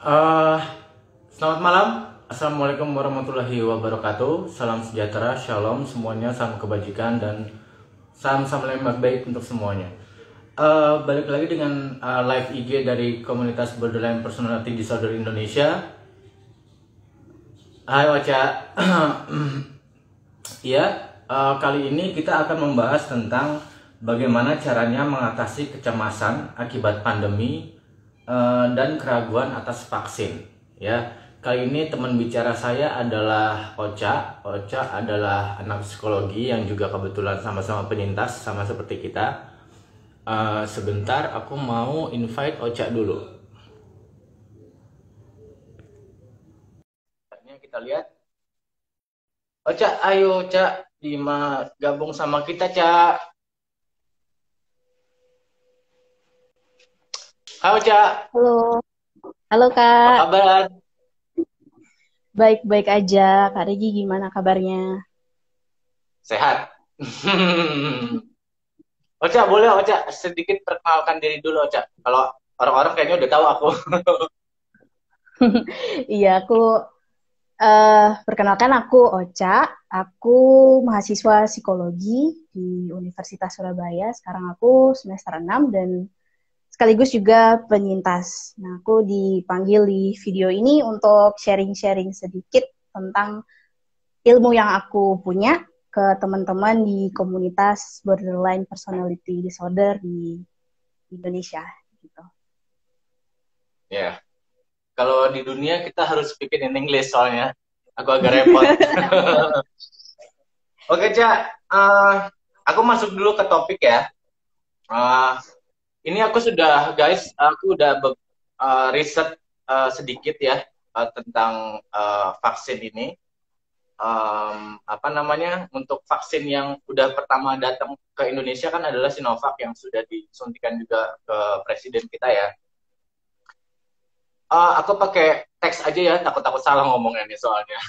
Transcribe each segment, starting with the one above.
Uh, selamat malam, assalamualaikum warahmatullahi wabarakatuh. Salam sejahtera, shalom semuanya, salam kebajikan dan salam salam lembak baik untuk semuanya. Uh, balik lagi dengan uh, live IG dari komunitas Borderline Personality Disorder Indonesia. Hai Ocha, ya uh, kali ini kita akan membahas tentang bagaimana caranya mengatasi kecemasan akibat pandemi Eh, dan keraguan atas vaksin ya. Kali ini teman bicara saya adalah Ocha. Ocha adalah anak psikologi yang juga kebetulan sama-sama penyintas sama seperti kita. Uh, sebentar aku mau invite Ocha dulu. Kita lihat. Ocha ayo Ocha. Dima gabung sama kita Cak Halo, Cak. Halo. Halo, Kak. Apa kabar? Baik-baik aja. Kak Regi gimana kabarnya? Sehat. Oca, boleh Oca sedikit perkenalkan diri dulu Oca. Kalau orang-orang kayaknya udah tahu aku. iya, aku uh, perkenalkan aku Oca. Aku mahasiswa psikologi di Universitas Surabaya. Sekarang aku semester 6 dan sekaligus juga penyintas. Nah, aku dipanggil di video ini untuk sharing-sharing sedikit tentang ilmu yang aku punya ke teman-teman di komunitas borderline personality disorder di Indonesia gitu. Ya. Yeah. Kalau di dunia kita harus speak in English soalnya aku agak repot. Oke, Cak. Uh, aku masuk dulu ke topik ya. Uh, ini aku sudah guys, aku udah uh, riset uh, sedikit ya uh, tentang uh, vaksin ini. Um, apa namanya untuk vaksin yang udah pertama datang ke Indonesia kan adalah Sinovac yang sudah disuntikan juga ke presiden kita ya. Uh, aku pakai teks aja ya, takut-takut salah ngomongnya nih soalnya.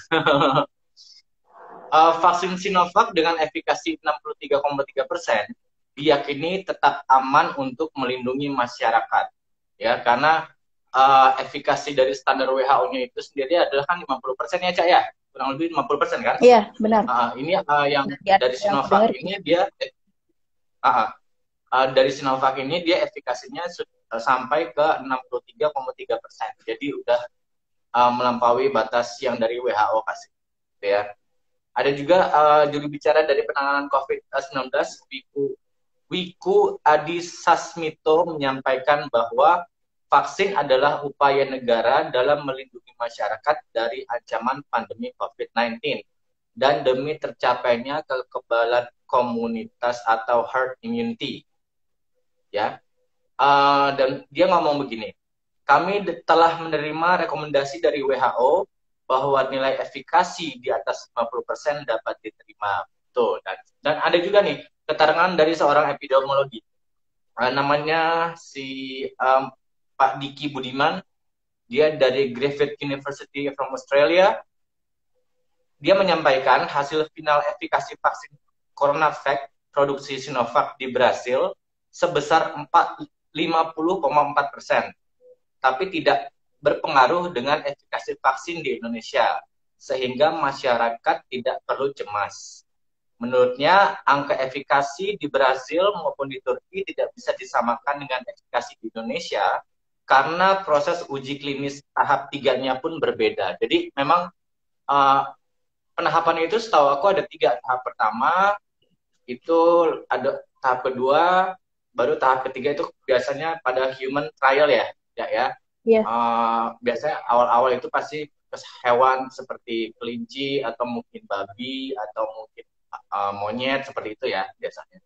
uh, vaksin Sinovac dengan efikasi 63,3 persen diyakini tetap aman untuk melindungi masyarakat. Ya karena uh, efikasi dari standar WHO-nya itu sendiri adalah kan 50% ya Cak ya? Kurang lebih 50% kan? Iya benar. Uh, ini uh, yang ya, dari Sinovac ini dia uh, uh, dari Sinovac ini dia efikasinya uh, sampai ke 63,3 jadi udah uh, melampaui batas yang dari WHO kasih ya. Ada juga uh, juru bicara dari penanganan COVID-19 Wiku Wiku Adi Sasmito menyampaikan bahwa vaksin adalah upaya negara dalam melindungi masyarakat dari ancaman pandemi COVID-19 dan demi tercapainya kekebalan komunitas atau herd immunity. Ya, uh, dan dia ngomong begini, kami telah menerima rekomendasi dari WHO bahwa nilai efikasi di atas 50% dapat diterima. Tuh, dan, dan ada juga nih keterangan dari seorang epidemiologi. Uh, namanya si um, Pak Diki Budiman, dia dari Griffith University from Australia. Dia menyampaikan hasil final efikasi vaksin CoronaVac produksi Sinovac di Brasil sebesar 50,4 persen, tapi tidak berpengaruh dengan efikasi vaksin di Indonesia, sehingga masyarakat tidak perlu cemas. Menurutnya, angka efikasi di Brazil maupun di Turki tidak bisa disamakan dengan efikasi di Indonesia karena proses uji klinis tahap tiganya pun berbeda. Jadi memang uh, penahapan itu setahu aku ada tiga. Tahap pertama itu ada tahap kedua, baru tahap ketiga itu biasanya pada human trial ya, ya ya. Yeah. Iya. Uh, biasanya awal-awal itu pasti hewan seperti kelinci atau mungkin babi atau mungkin uh, monyet seperti itu ya biasanya.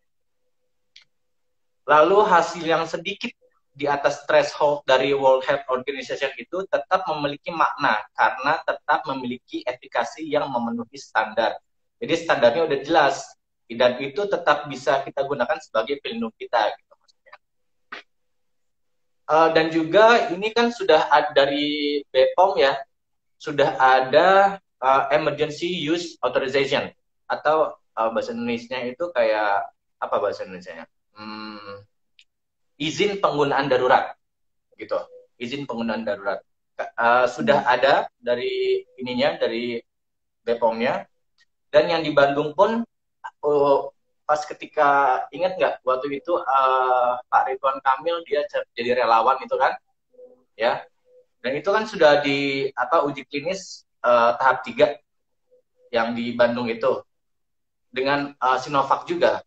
Lalu hasil yang sedikit di atas threshold dari World Health Organization itu tetap memiliki makna karena tetap memiliki efikasi yang memenuhi standar. Jadi standarnya udah jelas dan itu tetap bisa kita gunakan sebagai pelindung kita gitu. Uh, dan juga ini kan sudah ada dari BPOM ya, sudah ada uh, emergency use authorization atau uh, bahasa Indonesia itu kayak apa bahasa Indonesia-nya? Hmm, izin penggunaan darurat gitu. Izin penggunaan darurat. uh, sudah hmm. ada dari ininya dari Bepomnya dan yang di Bandung pun uh, pas ketika ingat nggak waktu itu uh, Pak Ridwan Kamil dia jadi relawan itu kan ya dan itu kan sudah di apa uji klinis uh, tahap tiga yang di Bandung itu dengan uh, Sinovac juga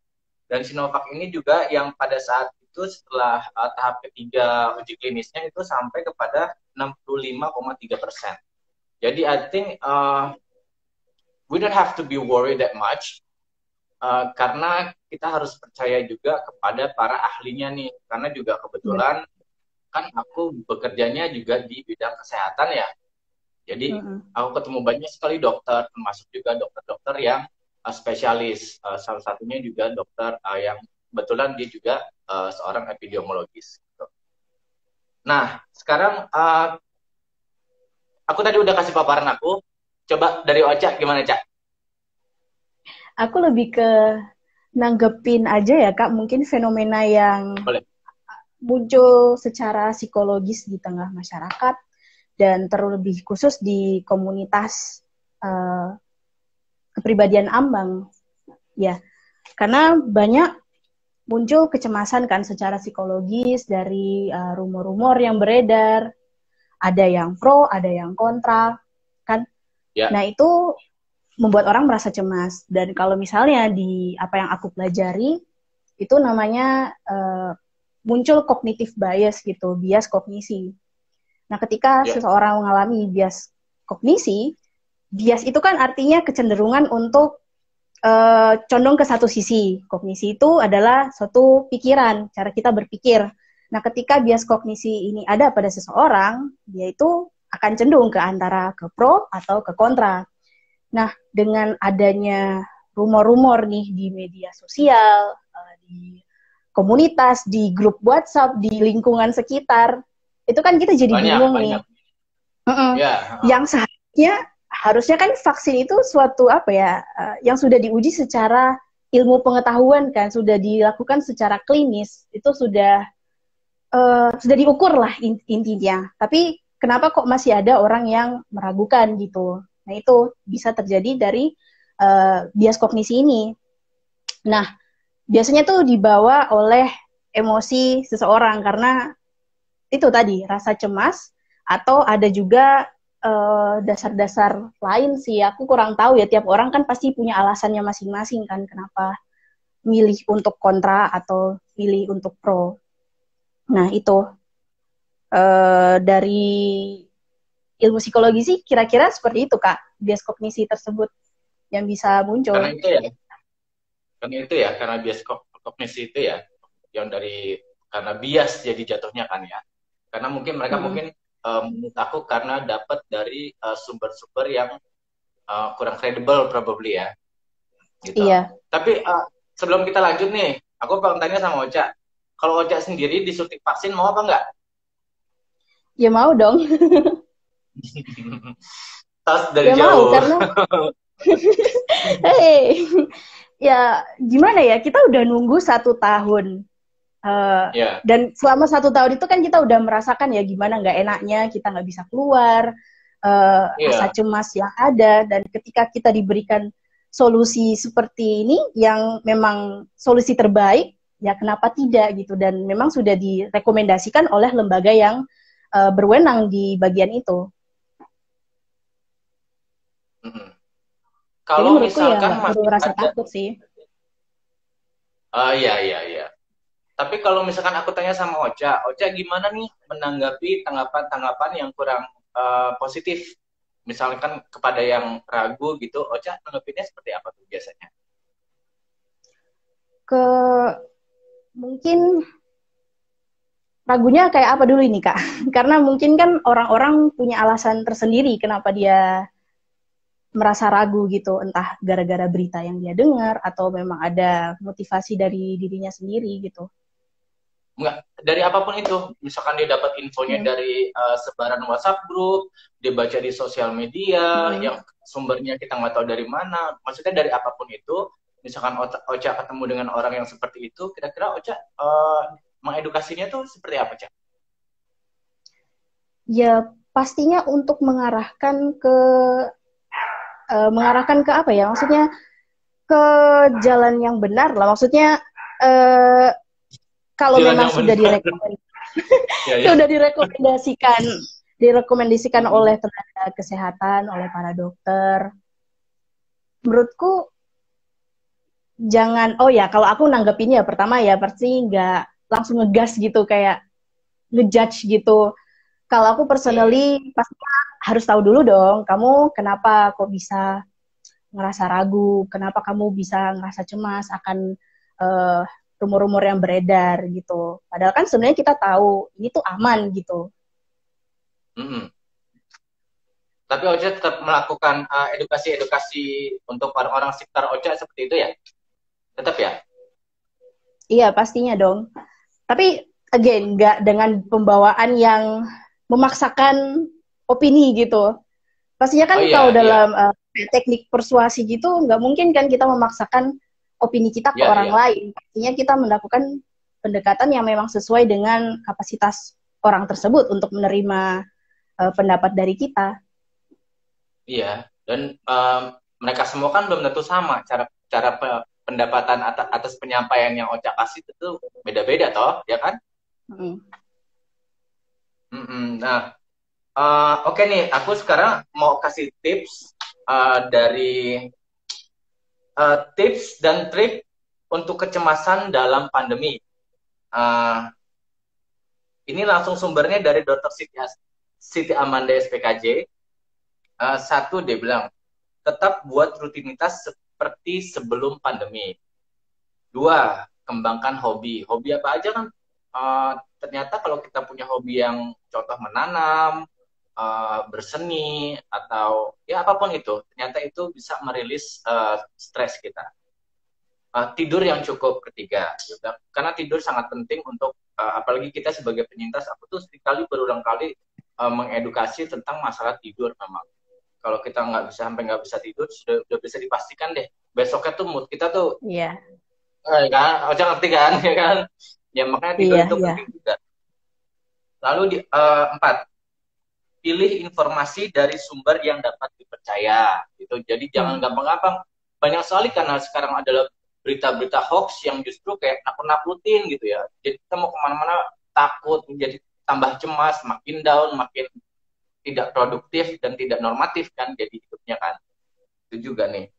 dan Sinovac ini juga yang pada saat itu setelah uh, tahap ketiga uji klinisnya itu sampai kepada 65,3 persen. Jadi I think uh, we don't have to be worried that much uh, karena kita harus percaya juga kepada para ahlinya nih karena juga kebetulan yeah. kan aku bekerjanya juga di bidang kesehatan ya jadi mm -hmm. aku ketemu banyak sekali dokter termasuk juga dokter-dokter yang uh, spesialis uh, salah satunya juga dokter uh, yang kebetulan dia juga uh, seorang epidemiologis gitu. nah sekarang uh, aku tadi udah kasih paparan aku coba dari Ocha gimana Cak aku lebih ke nanggepin aja ya kak mungkin fenomena yang Boleh. muncul secara psikologis di tengah masyarakat dan terlebih khusus di komunitas uh, kepribadian ambang ya karena banyak muncul kecemasan kan secara psikologis dari uh, rumor-rumor yang beredar ada yang pro ada yang kontra kan ya. nah itu membuat orang merasa cemas. Dan kalau misalnya di apa yang aku pelajari itu namanya uh, muncul kognitif bias gitu, bias kognisi. Nah, ketika yeah. seseorang mengalami bias kognisi, bias itu kan artinya kecenderungan untuk uh, condong ke satu sisi. Kognisi itu adalah suatu pikiran, cara kita berpikir. Nah, ketika bias kognisi ini ada pada seseorang, dia itu akan cenderung ke antara ke pro atau ke kontra. Nah, dengan adanya rumor-rumor nih di media sosial, uh, di komunitas, di grup WhatsApp, di lingkungan sekitar, itu kan kita jadi banyak, bingung banyak. nih. Uh -uh. Yeah. Yang seharusnya harusnya kan vaksin itu suatu apa ya, uh, yang sudah diuji secara ilmu pengetahuan kan, sudah dilakukan secara klinis, itu sudah uh, sudah diukur lah intinya. Tapi kenapa kok masih ada orang yang meragukan gitu? Nah, itu bisa terjadi dari uh, bias kognisi ini. Nah, biasanya tuh dibawa oleh emosi seseorang karena itu tadi rasa cemas atau ada juga dasar eh, dasar-dasar lain sih. Aku kurang tahu ya tiap orang kan pasti punya alasannya masing-masing kan kenapa milih untuk kontra atau pilih untuk pro. Nah, itu uh, dari ilmu psikologi sih kira-kira seperti itu kak bias kognisi tersebut yang bisa muncul. Karena itu ya, karena itu ya, karena bias kognisi itu ya, yang dari karena bias jadi jatuhnya kan ya. Karena mungkin mereka hmm. mungkin um, aku karena dapat dari uh, sumber-sumber uh, yang uh, kurang kredibel probably ya. Gitu. Iya. Tapi uh, sebelum kita lanjut nih, aku pengen tanya sama Ocha. Kalau Ocha sendiri disuntik vaksin mau apa enggak? Ya mau dong. Tas dari ya jauh. Mau, karena hey, ya gimana ya kita udah nunggu satu tahun uh, yeah. dan selama satu tahun itu kan kita udah merasakan ya gimana nggak enaknya kita nggak bisa keluar uh, yeah. rasa cemas yang ada dan ketika kita diberikan solusi seperti ini yang memang solusi terbaik ya kenapa tidak gitu dan memang sudah direkomendasikan oleh lembaga yang uh, berwenang di bagian itu. Kalau ya misalkan ya, masih rasa ada, takut sih. Uh, iya iya iya. Tapi kalau misalkan aku tanya sama Ocha, Ocha gimana nih menanggapi tanggapan-tanggapan yang kurang uh, positif? Misalkan kepada yang ragu gitu, Ocha tanggapinnya seperti apa tuh biasanya? Ke mungkin ragunya kayak apa dulu ini kak? Karena mungkin kan orang-orang punya alasan tersendiri kenapa dia merasa ragu gitu, entah gara-gara berita yang dia dengar atau memang ada motivasi dari dirinya sendiri gitu. Enggak, dari apa pun itu. Misalkan dia dapat infonya hmm. dari uh, sebaran WhatsApp grup, dia baca di sosial media hmm. yang sumbernya kita nggak tahu dari mana. Maksudnya dari apa pun itu, misalkan Ocha ketemu dengan orang yang seperti itu, kira-kira Ocha uh, mengedukasinya tuh seperti apa, Cak? Ya pastinya untuk mengarahkan ke uh, mengarahkan ke apa ya? Maksudnya ke jalan yang benar lah. Maksudnya uh, kalau jalan memang sudah direkomendasikan, ya, ya. sudah direkomendasikan, direkomendasikan oleh tenaga kesehatan, oleh para dokter. Menurutku jangan oh ya kalau aku nanggepinnya pertama ya pasti nggak langsung ngegas gitu kayak ngejudge gitu kalau aku personally pasti harus tahu dulu dong kamu kenapa kok bisa ngerasa ragu kenapa kamu bisa ngerasa cemas akan uh, rumor-rumor yang beredar gitu padahal kan sebenarnya kita tahu ini tuh aman gitu mm -hmm. tapi Ocha tetap melakukan eh, edukasi-edukasi uh, untuk orang-orang sekitar Ocha seperti itu ya Tetap ya? Iya, pastinya dong. Tapi again, nggak dengan pembawaan yang memaksakan opini gitu. Pastinya kan oh, iya, kalau iya. dalam uh, teknik persuasi gitu, nggak mungkin kan kita memaksakan opini kita ke iya, orang iya. lain. Pastinya kita melakukan pendekatan yang memang sesuai dengan kapasitas orang tersebut untuk menerima uh, pendapat dari kita. Iya, dan um, mereka semua kan belum tentu sama cara cara pendapatan atas, atas penyampaian yang Ocha kasih itu beda-beda toh, ya kan? Mm. Mm Nah, uh, oke okay nih, aku sekarang mau kasih tips uh, dari uh, tips dan trik untuk kecemasan dalam pandemi. Uh, ini langsung sumbernya dari Dr. Siti, Siti Amanda SPKJ. Uh, satu dia bilang, tetap buat rutinitas seperti sebelum pandemi. Dua, kembangkan hobi. Hobi apa aja kan? Uh, ternyata kalau kita punya hobi yang contoh menanam, uh, berseni, atau ya apa pun itu, ternyata itu bisa merilis uh, stres kita. Uh, tidur yang cukup ketiga, gitu. karena tidur sangat penting untuk uh, apalagi kita sebagai penyintas. Aku tuh sekali berulang kali uh, mengedukasi tentang masalah tidur memang kalau kita nggak bisa sampai nggak bisa tidur sudah, sudah bisa dipastikan deh besoknya tuh mood kita tuh iya yeah. eh, kan ngerti kan ya kan ya makanya tidur yeah, itu yeah. penting juga lalu di uh, empat pilih informasi dari sumber yang dapat dipercaya gitu. Jadi hmm. jangan gampang-gampang. Banyak sekali karena sekarang adalah berita-berita hoax yang justru kayak nakut-nakutin gitu ya. Jadi kita mau ke mana-mana takut menjadi tambah cemas makin down makin tidak produktif dan tidak normatif kan jadi hidupnya kan. Itu juga nih.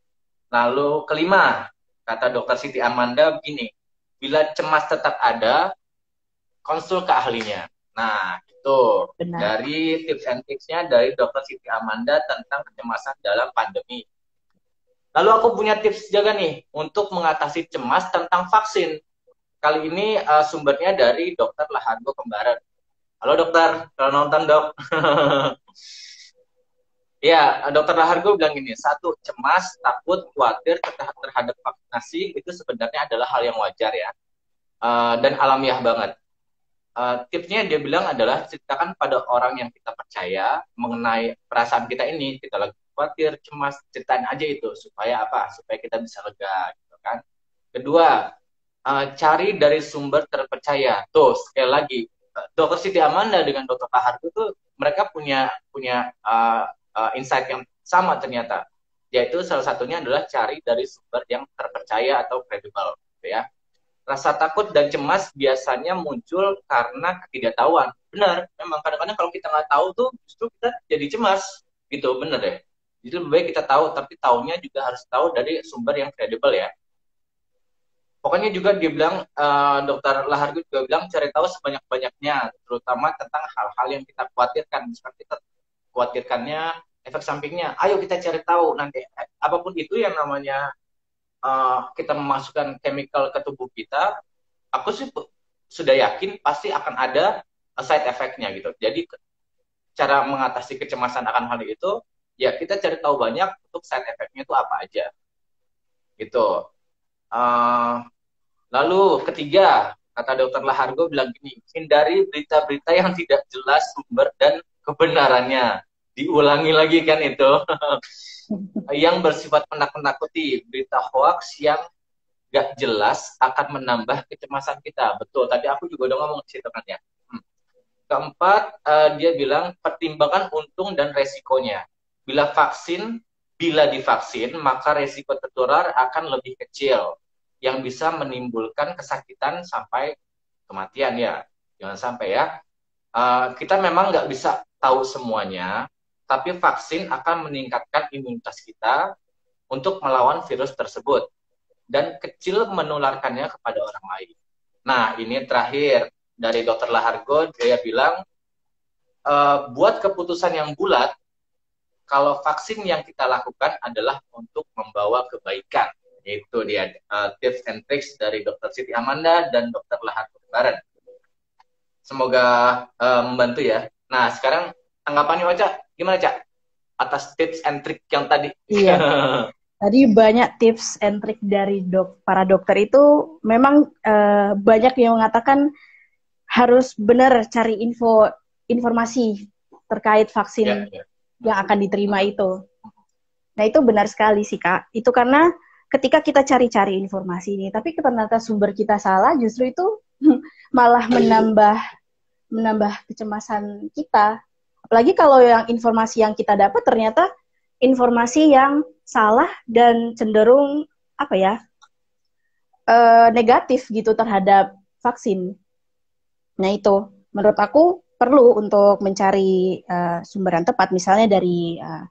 Lalu kelima kata dokter Siti Amanda begini bila cemas tetap ada konsul ke ahlinya nah itu Benar. dari tips and tricksnya dari dokter Siti Amanda tentang kecemasan dalam pandemi lalu aku punya tips juga nih untuk mengatasi cemas tentang vaksin kali ini uh, sumbernya dari dokter Lahargo Kembaran Halo dokter, kalau nonton dok. ya, dokter Rahargo bilang gini, satu, cemas, takut, khawatir terhadap vaksinasi itu sebenarnya adalah hal yang wajar ya. Uh, dan alamiah banget. Uh, tipsnya dia bilang adalah ceritakan pada orang yang kita percaya mengenai perasaan kita ini, kita lagi khawatir, cemas, ceritain aja itu supaya apa? Supaya kita bisa lega gitu kan. Kedua, uh, cari dari sumber terpercaya. Tuh, sekali lagi, dokter Siti Amanda dengan dokter Kahar itu mereka punya punya uh, uh, insight yang sama ternyata yaitu salah satunya adalah cari dari sumber yang terpercaya atau kredibel gitu ya rasa takut dan cemas biasanya muncul karena ketidaktahuan. Benar memang. Kadang-kadang kalau kita nggak tahu tuh justru kita jadi cemas. Gitu benar deh. Jadi lebih baik kita tahu tapi tahunya juga harus tahu dari sumber yang kredibel ya. Pokoknya juga dia bilang uh, dokter Lahargu juga bilang cari tahu sebanyak-banyaknya terutama tentang hal-hal yang kita khawatirkan. Misalkan kita khawatirkannya efek sampingnya. Ayo kita cari tahu nanti. Eh, apa pun itu yang namanya uh, kita memasukkan chemical ke tubuh kita aku sih sudah yakin pasti akan ada side effectnya gitu. Jadi cara mengatasi kecemasan akan hal itu ya kita cari tahu banyak untuk side effectnya itu apa aja. Gitu. Uh, lalu ketiga, kata dokter Lahargo bilang gini, hindari berita-berita yang tidak jelas sumber dan kebenarannya. Diulangi lagi kan itu. yang bersifat menakut-nakuti, berita hoax yang gak jelas akan menambah kecemasan kita. Betul, tadi aku juga udah ngomong di situ. Hmm. keempat uh, dia bilang pertimbangan untung dan resikonya. Bila vaksin, bila divaksin, maka resiko tertular akan lebih kecil yang bisa menimbulkan kesakitan sampai kematian ya. Jangan sampai ya. Uh, kita memang nggak bisa tahu semuanya, tapi vaksin akan meningkatkan imunitas kita untuk melawan virus tersebut dan kecil menularkannya kepada orang lain. Nah, ini terakhir dari Dr. Lahargo dia bilang e, buat keputusan yang bulat kalau vaksin yang kita lakukan adalah untuk membawa kebaikan. Itu dia uh, tips and tricks dari Dr. Siti Amanda dan Dr. Lahargo Barat. Semoga uh, membantu ya. Nah, sekarang tanggapannya Oca, gimana Cak? Atas tips and trick yang tadi. Iya. Tadi banyak tips and trick dari dok para dokter itu memang uh, banyak yang mengatakan harus benar cari info informasi terkait vaksin yeah, yeah. yang akan diterima itu. Nah itu benar sekali sih kak. Itu karena ketika kita cari-cari informasi ini, tapi ternyata sumber kita salah, justru itu malah menambah menambah kecemasan kita. Apalagi kalau yang informasi yang kita dapat ternyata informasi yang salah dan cenderung apa ya uh, negatif gitu terhadap vaksin. Nah itu menurut aku perlu untuk mencari uh, sumber yang tepat, misalnya dari uh,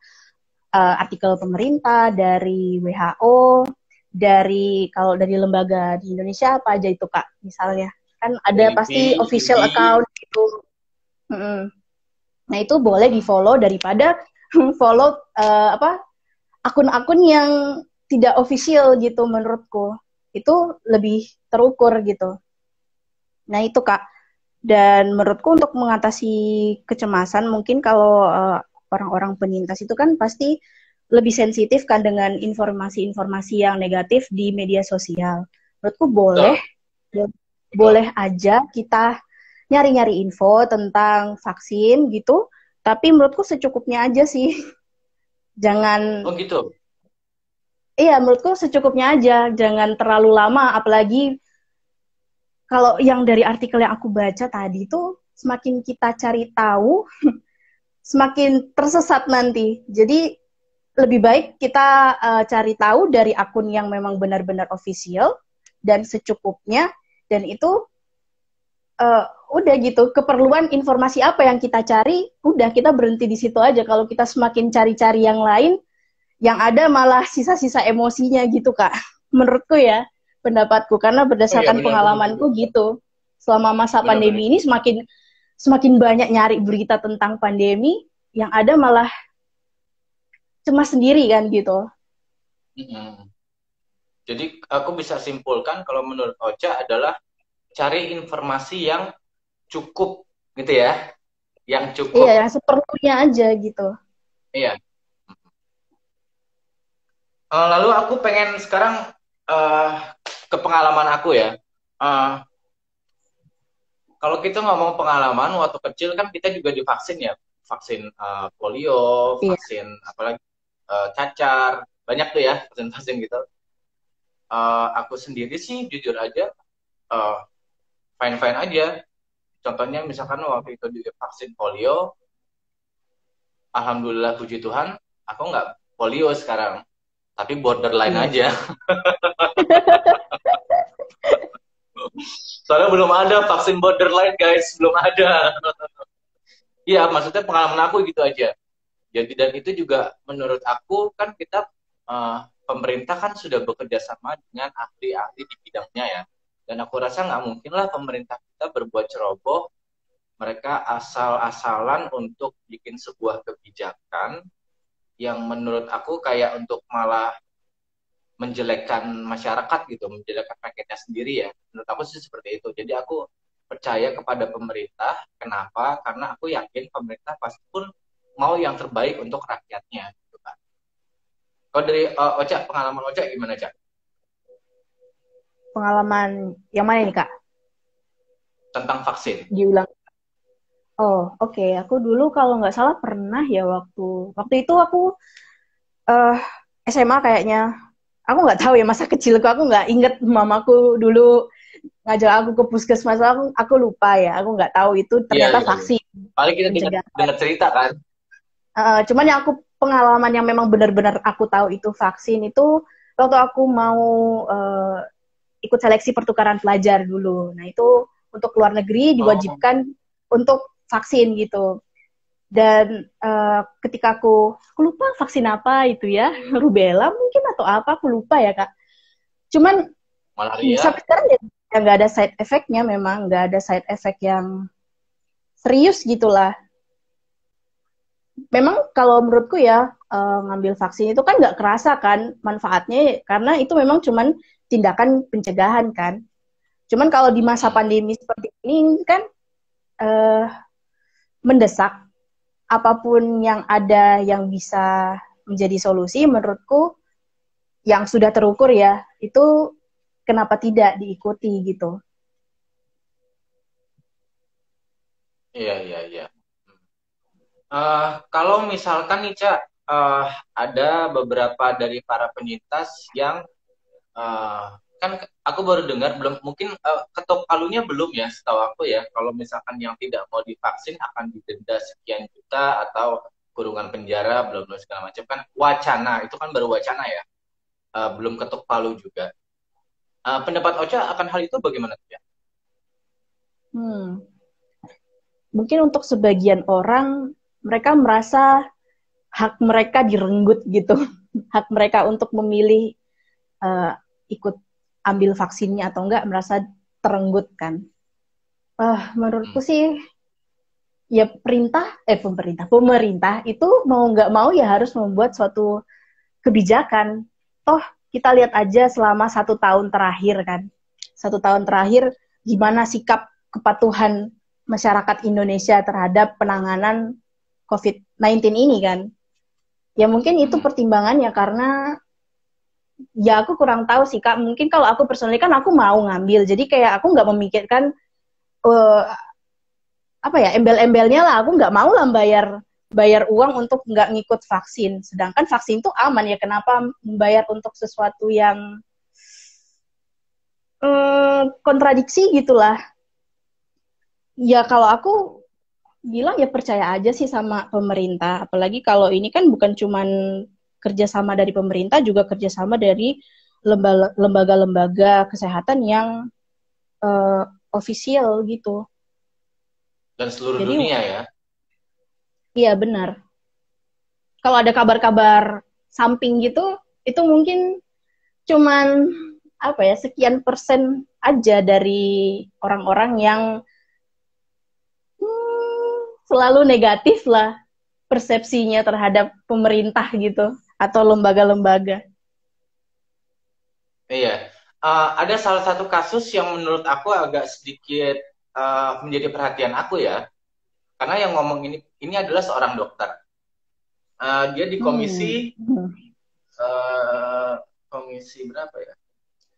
uh, artikel pemerintah, dari WHO, dari kalau dari lembaga di Indonesia apa aja itu kak, misalnya kan ada pasti official account gitu. -hmm. Nah itu boleh di follow daripada follow uh, apa akun-akun yang tidak official gitu menurutku itu lebih terukur gitu. Nah itu kak dan menurutku untuk mengatasi kecemasan mungkin kalau eh, orang-orang penyintas itu kan pasti lebih sensitif kan dengan informasi-informasi yang negatif di media sosial. Menurutku boleh, oh. boleh aja kita nyari-nyari info tentang vaksin gitu, tapi menurutku secukupnya aja sih. Jangan. Oh gitu. Iya, menurutku secukupnya aja, jangan terlalu lama, apalagi kalau yang dari artikel yang aku baca tadi itu semakin kita cari tahu semakin tersesat nanti. Jadi lebih baik kita uh, cari tahu dari akun yang memang benar-benar official dan secukupnya dan itu uh, udah gitu keperluan informasi apa yang kita cari udah kita berhenti di situ aja kalau kita semakin cari-cari yang lain yang ada malah sisa-sisa emosinya gitu kak menurutku ya pendapatku karena berdasarkan oh, iya, pengalamanku benar. gitu selama masa benar, pandemi benar. ini semakin semakin banyak nyari berita tentang pandemi yang ada malah cemas sendiri kan gitu. Hmm. Jadi aku bisa simpulkan kalau menurut Ocha adalah cari informasi yang cukup gitu ya, yang cukup. Iya, yang seperlunya aja gitu. Iya. Uh, lalu aku pengen sekarang uh, ke pengalaman aku ya. Uh, kalau kita ngomong pengalaman waktu kecil kan kita juga divaksin ya, vaksin uh, polio, iya. vaksin apalagi uh, cacar, banyak tuh ya vaksin-vaksin gitu. Uh, aku sendiri sih jujur aja uh, fine-fine aja. Contohnya misalkan waktu itu juga vaksin polio, alhamdulillah puji Tuhan, aku nggak polio sekarang, tapi borderline hmm. aja. Soalnya belum ada vaksin borderline guys, belum ada. Iya, maksudnya pengalaman aku gitu aja. Jadi dan itu juga menurut aku kan kita uh, pemerintah kan sudah bekerja sama dengan ahli-ahli di bidangnya ya. Dan aku rasa nggak mungkin lah pemerintah kita berbuat ceroboh. Mereka asal-asalan untuk bikin sebuah kebijakan yang menurut aku kayak untuk malah menjelekkan masyarakat gitu, menjelekkan rakyatnya sendiri ya. Menurut aku sih seperti itu. Jadi aku percaya kepada pemerintah. Kenapa? Karena aku yakin pemerintah pasti pun mau yang terbaik untuk rakyatnya. Gitu kan. Kalau dari uh, Oca, pengalaman Oca gimana, Cak? Pengalaman yang mana nih, Kak? Tentang vaksin. Diulang. Oh, oke. Okay. Aku dulu kalau nggak salah pernah ya waktu waktu itu aku uh, SMA kayaknya aku nggak tahu ya masa kecilku aku nggak inget mamaku dulu ngajak aku ke puskesmas aku aku lupa ya aku nggak tahu itu ternyata yeah, yeah, vaksin paling kita dengar, dengar cerita kan uh, cuman yang aku pengalaman yang memang benar-benar aku tahu itu vaksin itu waktu aku mau uh, ikut seleksi pertukaran pelajar dulu. Nah itu untuk luar negeri diwajibkan oh. untuk vaksin gitu. Dan uh, ketika aku aku lupa vaksin apa itu ya rubella mungkin atau apa aku lupa ya kak. Cuman malaria. sampai sekarang ya nggak ada side effectnya memang nggak ada side effect yang serius gitulah. Memang kalau menurutku ya uh, ngambil vaksin itu kan nggak kerasa kan manfaatnya karena itu memang cuman tindakan pencegahan kan cuman kalau di masa pandemi seperti ini kan uh, mendesak apa pun yang ada yang bisa menjadi solusi menurutku yang sudah terukur ya itu kenapa tidak diikuti gitu. Iya iya iya. Uh, kalau misalkan nih cak uh, ada beberapa dari para penyintas yang uh, kan aku baru dengar belum mungkin uh, ketok palunya belum ya setahu aku ya. Kalau misalkan yang tidak mau divaksin akan didenda sekian juta atau kurungan penjara belum belum segala macam. Kan wacana itu kan baru wacana ya. Uh, belum ketok palu juga. Uh, pendapat Ocha akan hal itu bagaimana ya? Hmm. Mungkin untuk sebagian orang mereka merasa hak mereka direnggut gitu. Hak mereka untuk memilih uh, ikut ambil vaksinnya atau enggak merasa terenggut kan. Uh, menurutku hmm. sih ya perintah eh pemerintah pemerintah itu mau nggak mau ya harus membuat suatu kebijakan. Toh kita lihat aja selama satu tahun terakhir kan, satu tahun terakhir gimana sikap kepatuhan masyarakat Indonesia terhadap penanganan COVID-19 ini kan. Ya mungkin itu hmm. pertimbangannya karena ya aku kurang tahu sih kak. Mungkin kalau aku personally kan aku mau ngambil. Jadi kayak aku nggak memikirkan uh, apa ya embel-embelnya lah. Aku nggak mau lah bayar bayar uang untuk nggak ngikut vaksin. Sedangkan vaksin itu aman ya. Kenapa membayar untuk sesuatu yang uh, kontradiksi gitulah. Ya kalau aku bilang ya percaya aja sih sama pemerintah. Apalagi kalau ini kan bukan cuman kerjasama dari pemerintah juga kerjasama dari lembaga-lembaga kesehatan yang uh, ofisial gitu. Dan seluruh Jadi, dunia ya? Iya benar. Kalau ada kabar-kabar samping gitu, itu mungkin cuman apa ya sekian persen aja dari orang-orang yang hmm, selalu negatif lah persepsinya terhadap pemerintah gitu atau lembaga-lembaga? Iya, uh, ada salah satu kasus yang menurut aku agak sedikit uh, menjadi perhatian aku ya, karena yang ngomong ini ini adalah seorang dokter. Uh, dia di komisi hmm. uh, komisi berapa ya?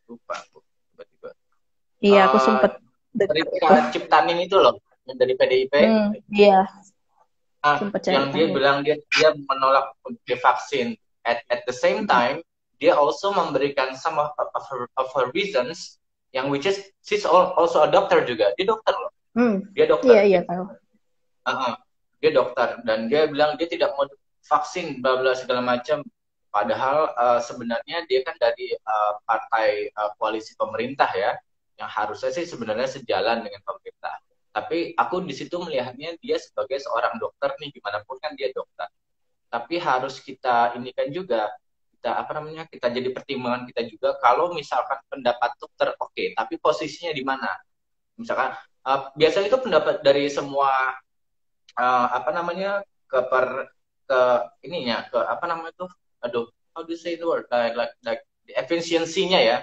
Lupa aku tiba-tiba. Iya, aku uh, sempat dari Ciptaning itu loh dari PDIP. Hmm, iya. Ah, yang dia bilang dia dia menolak divaksin at at the same time dia also memberikan some of, of, her, of her reasons yang which is she's also a doctor juga. Dia dokter loh. Hmm. dia dokter. Iya iya tahu. Uh -huh. dia dokter dan dia bilang dia tidak mau vaksin bla bla segala macam. Padahal uh, sebenarnya dia kan dari uh, partai uh, koalisi pemerintah ya yang harusnya sih sebenarnya sejalan dengan pemerintah. Tapi aku di situ melihatnya dia sebagai seorang dokter nih gimana pun kan dia dokter tapi harus kita ini kan juga kita apa namanya kita jadi pertimbangan kita juga kalau misalkan pendapat dokter oke okay, tapi posisinya di mana? Misalkan uh, biasanya itu pendapat dari semua uh, apa namanya ke per ke ininya ke apa namanya tuh aduh how do you say the word? Like like, like efisiensinya ya.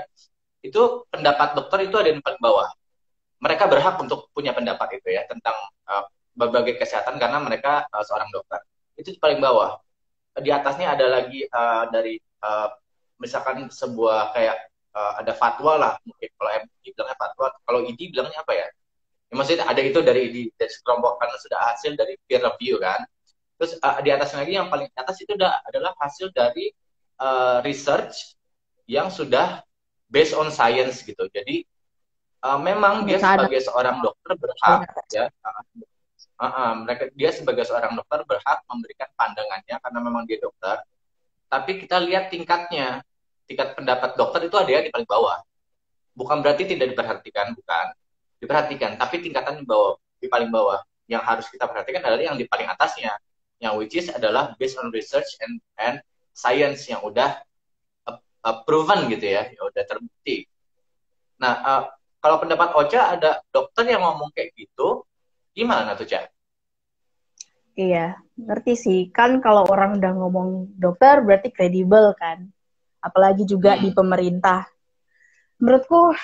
Itu pendapat dokter itu ada di paling bawah. Mereka berhak untuk punya pendapat itu ya tentang uh, berbagai kesehatan karena mereka uh, seorang dokter. Itu paling bawah. Di atasnya ada lagi uh, dari uh, misalkan sebuah kayak uh, ada fatwa lah mungkin kalau MUI bilangnya fatwa, kalau ID bilangnya apa ya? ya maksudnya ada itu dari ID dari sekelompok karena sudah hasil dari peer review kan. Terus uh, di atas lagi yang paling atas itu udah adalah hasil dari uh, research yang sudah based on science gitu. Jadi uh, memang dia sebagai seorang dokter berhak ya uh, mereka dia sebagai seorang dokter berhak memberikan pandangannya karena memang dia dokter. Tapi kita lihat tingkatnya. Tingkat pendapat dokter itu ada ya di paling bawah. Bukan berarti tidak diperhatikan bukan. Diperhatikan tapi tingkatan di bawah di paling bawah. Yang harus kita perhatikan adalah yang di paling atasnya yang which is adalah based on research and and science yang udah uh, proven gitu ya, yang udah terbukti. Nah, uh, kalau pendapat Ocha ada dokter yang ngomong kayak gitu, gimana tuh, Cak? Iya, ngerti sih. Kan kalau orang udah ngomong dokter berarti kredibel kan. Apalagi juga hmm. di pemerintah. Menurutku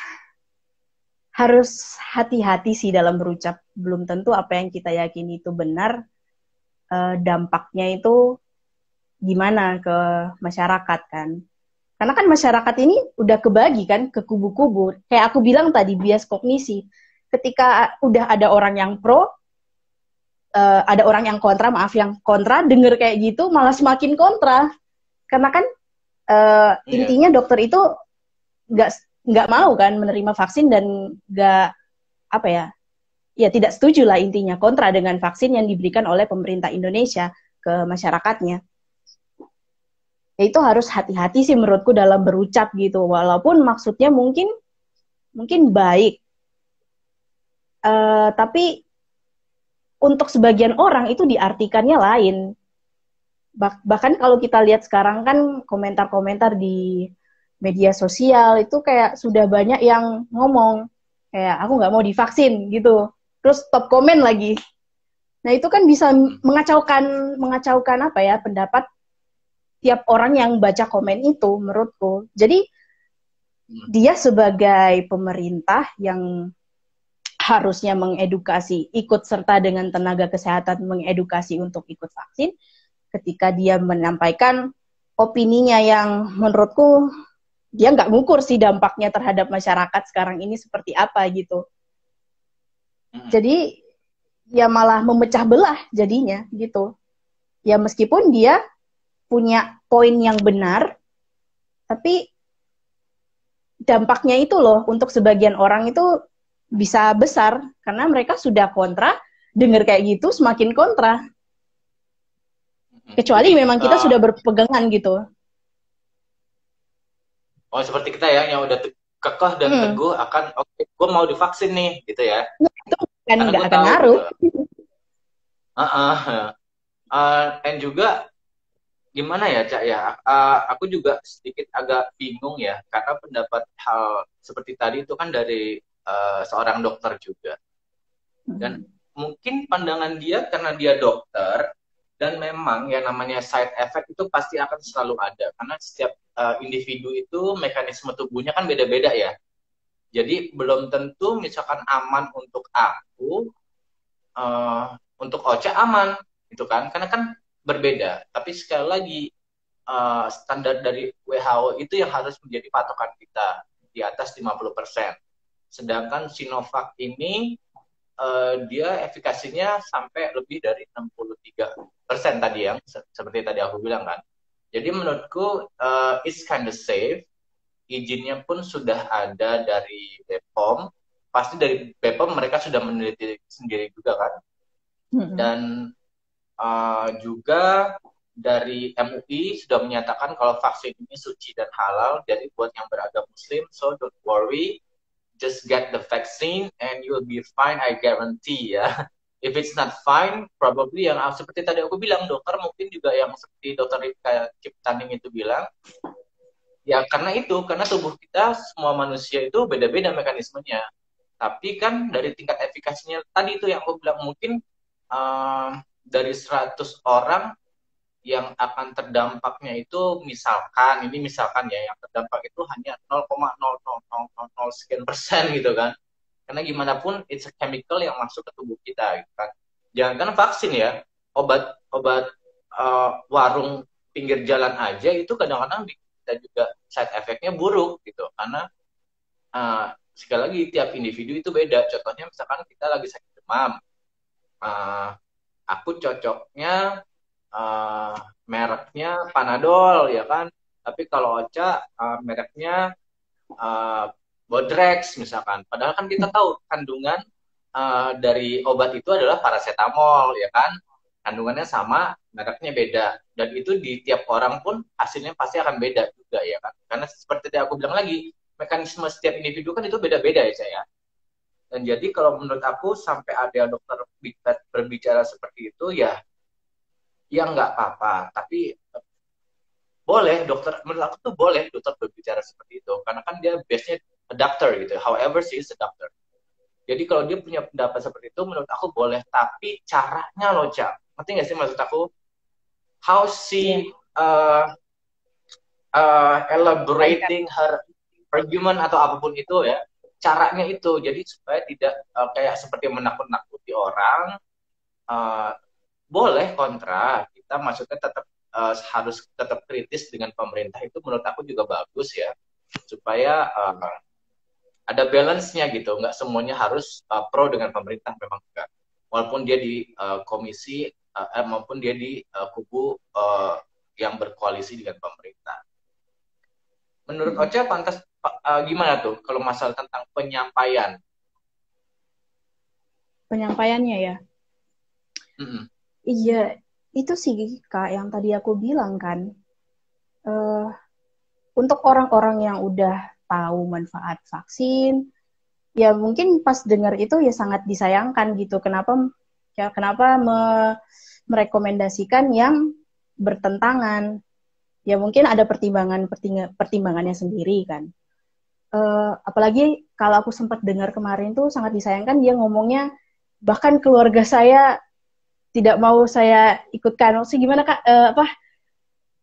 harus hati-hati sih dalam berucap. Belum tentu apa yang kita yakini itu benar. Uh, dampaknya itu gimana ke masyarakat kan. Karena kan masyarakat ini udah kebagi kan ke kubu-kubu. Kayak aku bilang tadi bias kognisi. Ketika udah ada orang yang pro, uh, ada orang yang kontra, maaf yang kontra, denger kayak gitu malah semakin kontra. Karena kan uh, yeah. intinya dokter itu nggak nggak mau kan menerima vaksin dan nggak apa ya ya tidak setuju lah intinya kontra dengan vaksin yang diberikan oleh pemerintah Indonesia ke masyarakatnya. Ya itu harus hati-hati sih menurutku dalam berucap gitu walaupun maksudnya mungkin mungkin baik uh, tapi untuk sebagian orang itu diartikannya lain. Bah bahkan kalau kita lihat sekarang kan komentar-komentar di media sosial itu kayak sudah banyak yang ngomong kayak aku nggak mau divaksin gitu. Terus top komen lagi. Nah itu kan bisa mengacaukan mengacaukan apa ya pendapat tiap orang yang baca komen itu menurutku. Jadi hmm. dia sebagai pemerintah yang harusnya mengedukasi, ikut serta dengan tenaga kesehatan mengedukasi untuk ikut vaksin, ketika dia menyampaikan opininya yang menurutku dia nggak ngukur sih dampaknya terhadap masyarakat sekarang ini seperti apa gitu. Hmm. Jadi ya malah memecah belah jadinya gitu. Ya meskipun dia punya poin yang benar, tapi dampaknya itu loh untuk sebagian orang itu bisa besar karena mereka sudah kontra dengar kayak gitu semakin kontra. Kecuali memang kita uh, sudah berpegangan gitu. Oh seperti kita ya yang udah kekeh dan hmm. teguh akan oke okay, gue mau divaksin nih gitu ya, ya itu kan nggak akan ngaruh. uh, uh, uh, dan juga gimana ya cak ya? Uh, aku juga sedikit agak bingung ya karena pendapat hal seperti tadi itu kan dari uh, seorang dokter juga. Dan hmm. mungkin pandangan dia karena dia dokter dan memang yang namanya side effect itu pasti akan selalu ada karena setiap uh, individu itu mekanisme tubuhnya kan beda-beda ya. Jadi belum tentu misalkan aman untuk aku, uh, untuk Ocha aman, gitu kan? Karena kan berbeda. Tapi sekali lagi uh, standar dari WHO itu yang harus menjadi patokan kita di atas 50%. Sedangkan Sinovac ini uh, dia efikasinya sampai lebih dari 63 persen tadi yang seperti tadi aku bilang kan. Jadi menurutku uh, it's kind of safe. Izinnya pun sudah ada dari BPOM. Pasti dari BPOM mereka sudah meneliti sendiri juga kan. Mm-hmm. Dan uh, juga dari MUI sudah menyatakan kalau vaksin ini suci dan halal. Jadi buat yang beragam Muslim, so don't worry just get the vaccine and you'll be fine I guarantee ya. If it's not fine probably yang seperti tadi aku bilang dokter mungkin juga yang seperti dokter Rika Ciptaning itu bilang ya karena itu karena tubuh kita semua manusia itu beda-beda mekanismenya. Tapi kan dari tingkat efikasinya tadi itu yang aku bilang mungkin um, dari 100 orang yang akan terdampaknya itu misalkan ini misalkan ya yang terdampak itu hanya 0,0000 sekian persen gitu kan. Karena gimana pun it's a chemical yang masuk ke tubuh kita gitu kan. Jangan kan vaksin ya obat obat uh, warung pinggir jalan aja itu kadang-kadang kita juga side effectnya buruk gitu. Karena uh, sekali lagi tiap individu itu beda. Contohnya misalkan kita lagi sakit demam uh, aku cocoknya uh, mereknya Panadol ya kan tapi kalau Ocha uh, mereknya uh, Bodrex misalkan. Padahal kan kita tahu kandungan uh, dari obat itu adalah paracetamol, ya kan? Kandungannya sama, mereknya beda. Dan itu di tiap orang pun hasilnya pasti akan beda juga, ya kan? Karena seperti yang aku bilang lagi, mekanisme setiap individu kan itu beda-beda ya, saya. Dan jadi kalau menurut aku sampai ada dokter berbicara seperti itu, ya, ya nggak apa-apa. Tapi boleh dokter menurut aku tuh boleh dokter berbicara seperti itu. Karena kan dia biasanya a doctor gitu. However she is a doctor. Jadi kalau dia punya pendapat seperti itu menurut aku boleh. Tapi caranya loh cak ngerti nggak sih maksud aku? How she uh, uh, elaborating her argument atau apa pun itu ya. Caranya itu. Jadi supaya tidak uh, kayak seperti menakut-nakuti orang uh, boleh kontra kita maksudnya tetap uh, harus tetap kritis dengan pemerintah itu menurut aku juga bagus ya supaya uh, ada balance-nya gitu, nggak semuanya harus uh, pro dengan pemerintah memang enggak. Walaupun dia di uh, komisi uh, eh, maupun dia di uh, kubu uh, yang berkoalisi dengan pemerintah. Menurut hmm. Ocha pantas uh, gimana tuh kalau masalah tentang penyampaian? Penyampaiannya ya. Mm -hmm. Iya, itu sih kak yang tadi aku bilang kan. Uh, untuk orang-orang yang udah tahu manfaat vaksin, ya mungkin pas dengar itu ya sangat disayangkan gitu. Kenapa ya kenapa me merekomendasikan yang bertentangan? Ya mungkin ada pertimbangan pertimbangannya sendiri kan. Uh, apalagi kalau aku sempat dengar kemarin tuh sangat disayangkan dia ngomongnya bahkan keluarga saya tidak mau saya ikutkan. Maksudnya gimana kak? Uh, apa?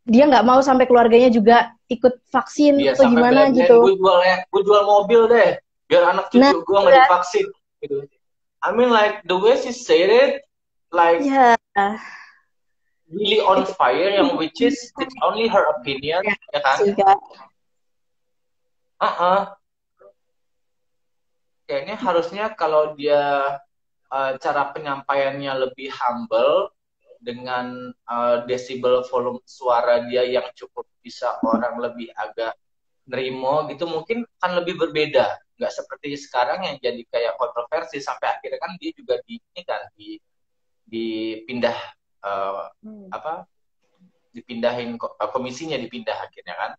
dia nggak mau sampai keluarganya juga ikut vaksin iya, atau gimana gitu. Gue jual ya, gue jual mobil deh, biar anak cucu nah, gue nggak iya. divaksin. Gitu. I mean like the way she said it, like yeah. really on fire, yang which is it's only her opinion, ya, ya kan? Uh -uh. Kayaknya harusnya kalau dia uh, cara penyampaiannya lebih humble, dengan uh, desibel volume suara dia yang cukup bisa orang lebih agak nerimo gitu mungkin kan lebih berbeda nggak seperti sekarang yang jadi kayak kontroversi sampai akhirnya kan dia juga di ini kan di dipindah uh, hmm. apa dipindahin eh, komisinya dipindah akhirnya kan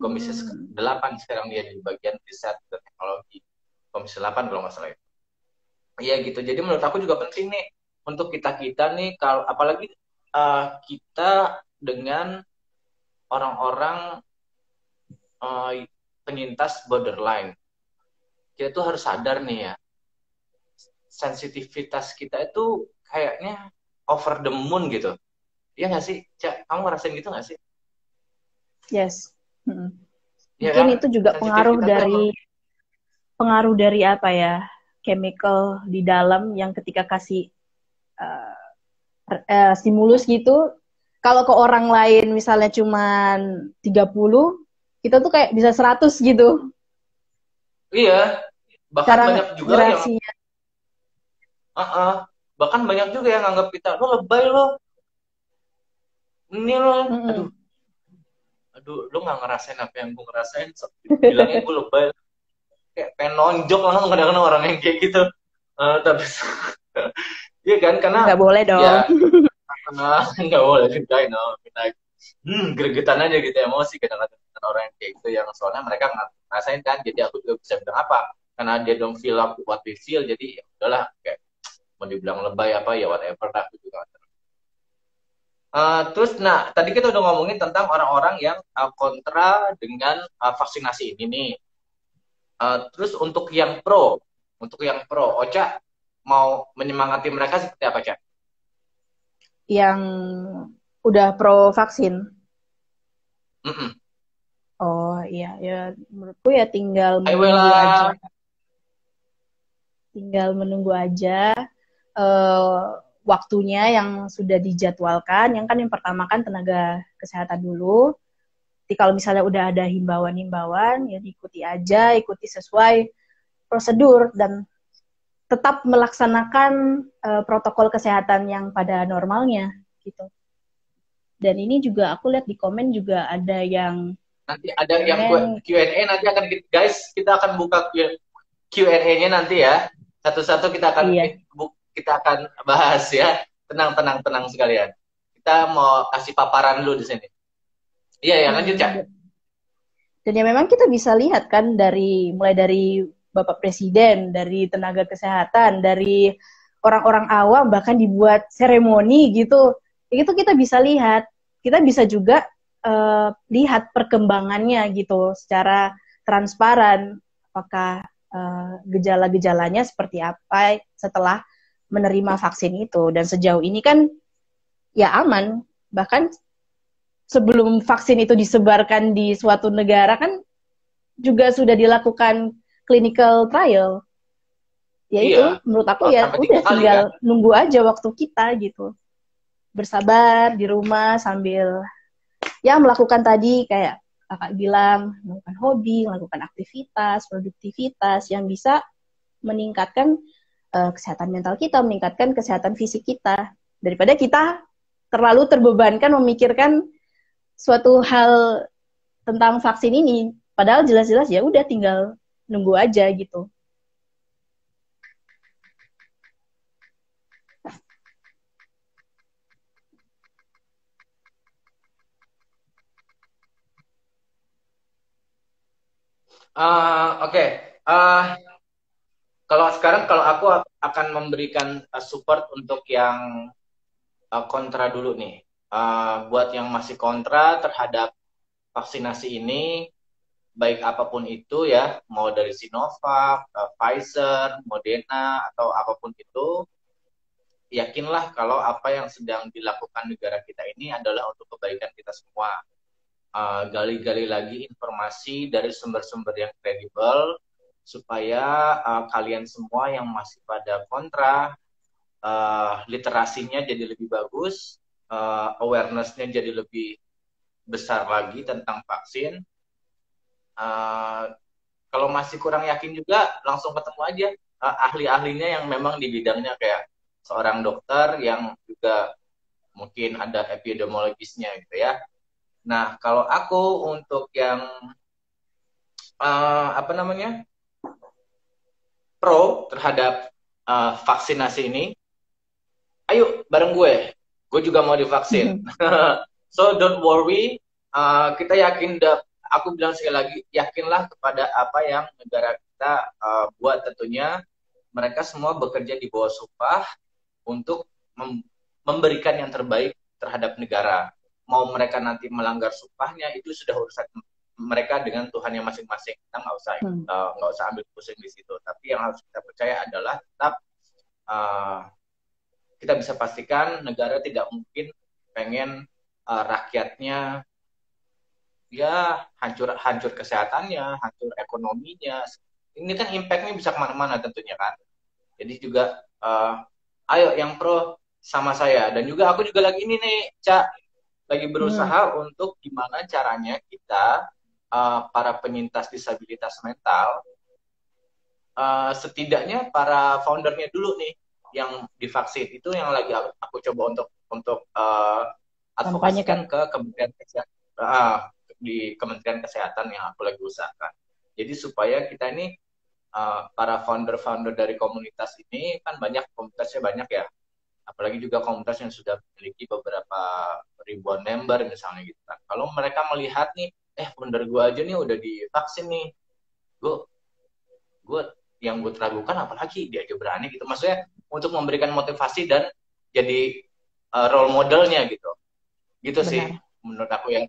komisi hmm. 8 sekarang dia di bagian riset dan teknologi komisi 8 kalau nggak salah itu iya gitu. Jadi menurut aku juga penting nih untuk kita kita nih kalau apalagi uh, kita dengan orang-orang uh, penyintas borderline. Kita tuh harus sadar nih ya. Sensitivitas kita itu kayaknya over the moon gitu. Iya nggak sih? Cak, kamu ngerasain gitu nggak sih? Yes. Hmm. ya mungkin kan? itu juga pengaruh dari pengaruh dari apa ya chemical di dalam yang ketika kasih uh, uh, stimulus gitu kalau ke orang lain misalnya cuma 30 kita tuh kayak bisa 100 gitu. Iya. Bahkan Cara banyak juga yang uh -uh. bahkan banyak juga yang nganggap kita lo lebay lo. Ini lo. Mm -hmm. aduh. Aduh lo nggak ngerasain apa yang gue ngerasain bilangnya gue lebay kayak pengen nonjok langsung kadang-kadang orang yang kayak gitu uh, tapi Iya kan, karena nggak boleh dong. Ya, nggak boleh juga, you know. Like, hmm, gregetan aja gitu emosi kadang-kadang orang yang kayak gitu yang soalnya mereka ngerasain kan, jadi aku juga bisa bilang apa, karena dia don't feel up what we feel, jadi ya udahlah kayak mau dibilang lebay apa ya whatever lah aku juga Uh, terus, nah, tadi kita udah ngomongin tentang orang-orang yang uh, kontra dengan uh, vaksinasi ini nih. Uh, terus untuk yang pro, untuk yang pro, Ocha, mau menyemangati mereka seperti apa, Cak? Yang udah pro vaksin. Mm -mm. Oh iya, ya menurutku ya tinggal menunggu aja. Tinggal menunggu aja uh, waktunya yang sudah dijadwalkan. Yang kan yang pertama kan tenaga kesehatan dulu. Jadi kalau misalnya udah ada himbauan-himbauan, ya diikuti aja, ikuti sesuai prosedur dan tetap melaksanakan uh, protokol kesehatan yang pada normalnya gitu. Dan ini juga aku lihat di komen juga ada yang nanti ada yang Q&A nanti akan guys kita akan buka Q&A-nya nanti ya. Satu-satu kita akan iya. kita akan bahas ya. Tenang tenang tenang sekalian. Kita mau kasih paparan dulu di sini iya ya lanjut ya dan ya memang kita bisa lihat kan dari mulai dari bapak presiden dari tenaga kesehatan dari orang-orang awam bahkan dibuat seremoni gitu. Itu kita bisa lihat. Kita bisa juga uh, lihat perkembangannya gitu secara transparan. Apakah uh, gejala-gejalanya seperti apa setelah menerima vaksin itu. Dan sejauh ini kan ya aman. Bahkan sebelum vaksin itu disebarkan di suatu negara kan juga sudah dilakukan clinical trial ya iya. itu menurut aku ya udah tinggal kan? nunggu aja waktu kita gitu bersabar di rumah sambil ya melakukan tadi kayak kakak bilang melakukan hobi, melakukan aktivitas, produktivitas yang bisa meningkatkan uh, kesehatan mental kita, meningkatkan kesehatan fisik kita daripada kita terlalu terbebankan memikirkan suatu hal tentang vaksin ini padahal jelas-jelas ya udah tinggal nunggu aja gitu. Uh, Oke, okay. uh, kalau sekarang kalau aku akan memberikan uh, support untuk yang uh, kontra dulu nih. Uh, buat yang masih kontra terhadap vaksinasi ini, baik apa pun itu ya, mau dari Sinovac, uh, Pfizer, Moderna atau apa pun itu, yakinlah kalau apa yang sedang dilakukan negara kita ini adalah untuk kebaikan kita semua. Eh, gali-gali uh, lagi informasi dari sumber-sumber yang kredibel supaya uh, kalian semua yang masih pada kontra uh, literasinya jadi lebih bagus, uh, awarenessnya jadi lebih besar lagi tentang vaksin. Uh, kalau masih kurang yakin juga langsung ketemu aja uh, ahli-ahlinya yang memang di bidangnya kayak seorang dokter yang juga mungkin ada epidemiologisnya gitu ya Nah, kalau aku untuk yang uh, apa namanya pro terhadap uh, vaksinasi ini, ayo bareng gue, gue juga mau divaksin. so don't worry, uh, kita yakin, aku bilang sekali lagi, yakinlah kepada apa yang negara kita uh, buat tentunya. Mereka semua bekerja di bawah sumpah untuk mem memberikan yang terbaik terhadap negara mau mereka nanti melanggar sumpahnya itu sudah urusan mereka dengan Tuhan yang masing-masing kita nggak usah hmm. uh, nggak usah ambil pusing di situ tapi yang harus kita percaya adalah tetap uh, kita bisa pastikan negara tidak mungkin pengen uh, rakyatnya ya hancur hancur kesehatannya hancur ekonominya. Ini kan impactnya bisa ke mana-mana tentunya kan? Jadi juga uh, ayo yang pro sama saya. Dan juga aku juga lagi ini nih cak lagi berusaha hmm. untuk gimana caranya kita uh, para penyintas disabilitas mental uh, setidaknya para foundernya dulu nih yang divaksin itu yang lagi aku, aku coba untuk untuk uh, advokasikan ke Kementerian Kesehatan. Uh, di Kementerian Kesehatan yang aku lagi usahakan. Jadi supaya kita ini uh, para founder-founder dari komunitas ini kan banyak komunitasnya banyak ya. Apalagi juga komunitas yang sudah memiliki beberapa ribuan member misalnya gitu kan. Kalau mereka melihat nih eh founder gue aja nih udah divaksin nih. Gue gue yang gue teragukan apalagi dia aja berani gitu. Maksudnya untuk memberikan motivasi dan jadi uh, role modelnya gitu gitu Benar. sih menurut aku yang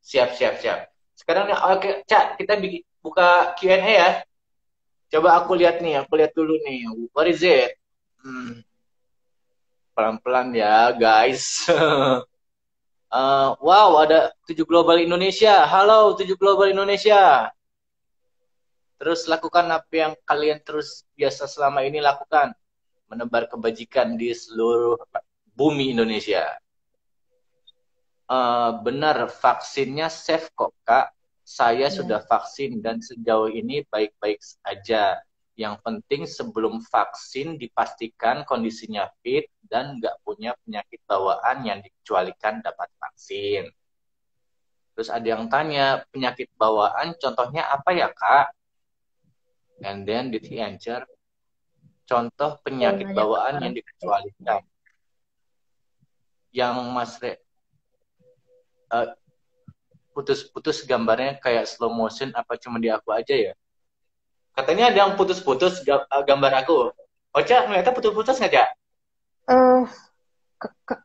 siap siap siap sekarang oke okay, cak kita bikin buka Q&A ya coba aku lihat nih aku lihat dulu nih what is it hmm pelan-pelan ya guys. uh, wow, ada tujuh global Indonesia. Halo tujuh global Indonesia. Terus lakukan apa yang kalian terus biasa selama ini lakukan. Menebar kebajikan di seluruh bumi Indonesia. Uh, benar, vaksinnya safe kok, Kak. Saya yeah. sudah vaksin dan sejauh ini baik-baik saja yang penting sebelum vaksin dipastikan kondisinya fit dan nggak punya penyakit bawaan yang dikecualikan dapat vaksin. Terus ada yang tanya, penyakit bawaan contohnya apa ya, Kak? And then did he answer? Contoh penyakit bawaan yang dikecualikan. Yang Mas Re, uh, putus-putus gambarnya kayak slow motion apa cuma di aku aja ya? Katanya ada yang putus-putus eh, gambar aku. Ocha, ternyata putus-putus nggak, Cak? Uh,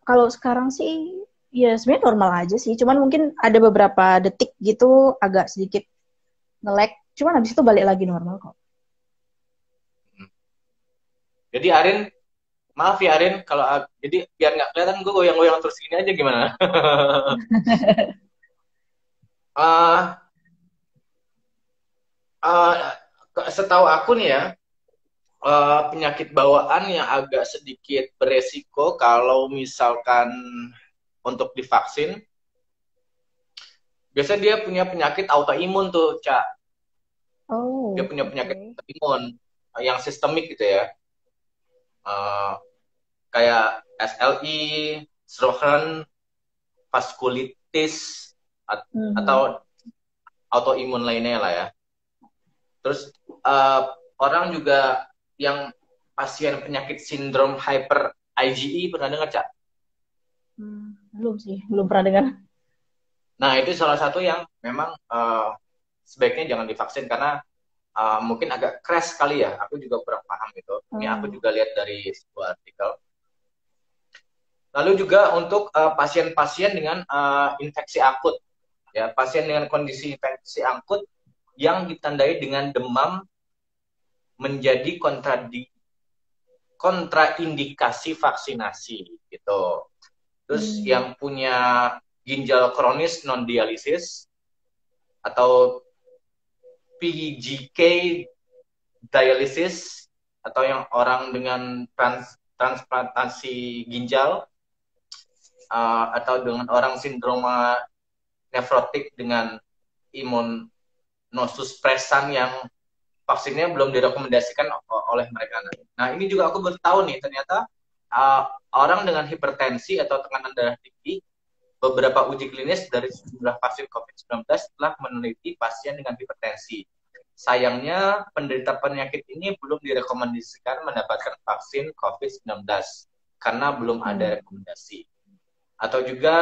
kalau sekarang sih ya sebenarnya normal aja sih. Cuman mungkin ada beberapa detik gitu agak sedikit nge-lag. Cuman habis itu balik lagi normal kok. Jadi Arin, maaf ya Arin, kalau jadi biar nggak kelihatan gue goyang-goyang terus gini aja gimana? uh, uh, setahu aku nih ya, uh, penyakit bawaan yang agak sedikit beresiko kalau misalkan untuk divaksin, biasanya dia punya penyakit autoimun tuh, Cak. Oh, dia punya penyakit okay. autoimun yang sistemik gitu ya. Uh, kayak SLI, Sjögren, vaskulitis, at mm -hmm. atau autoimun lainnya lah ya. Terus uh, orang juga yang pasien penyakit sindrom hyper IgE pernah dengar cak? Hmm, belum sih, belum pernah dengar. Nah itu salah satu yang memang uh, sebaiknya jangan divaksin karena uh, mungkin agak crash kali ya. Aku juga kurang paham itu. Ini aku hmm. juga lihat dari sebuah artikel. Lalu juga untuk pasien-pasien uh, dengan uh, infeksi akut, ya pasien dengan kondisi infeksi akut yang ditandai dengan demam menjadi kontradi kontraindikasi vaksinasi gitu. Terus hmm. yang punya ginjal kronis non dialisis atau PGK dialisis atau yang orang dengan trans transplantasi ginjal uh, atau dengan orang sindroma nefrotik dengan imun nosuspresan yang vaksinnya belum direkomendasikan oleh mereka. Nah ini juga aku baru nih ternyata uh, orang dengan hipertensi atau tekanan darah tinggi beberapa uji klinis dari sejumlah vaksin COVID-19 telah meneliti pasien dengan hipertensi. Sayangnya penderita penyakit ini belum direkomendasikan mendapatkan vaksin COVID-19 karena belum ada hmm. rekomendasi. Atau juga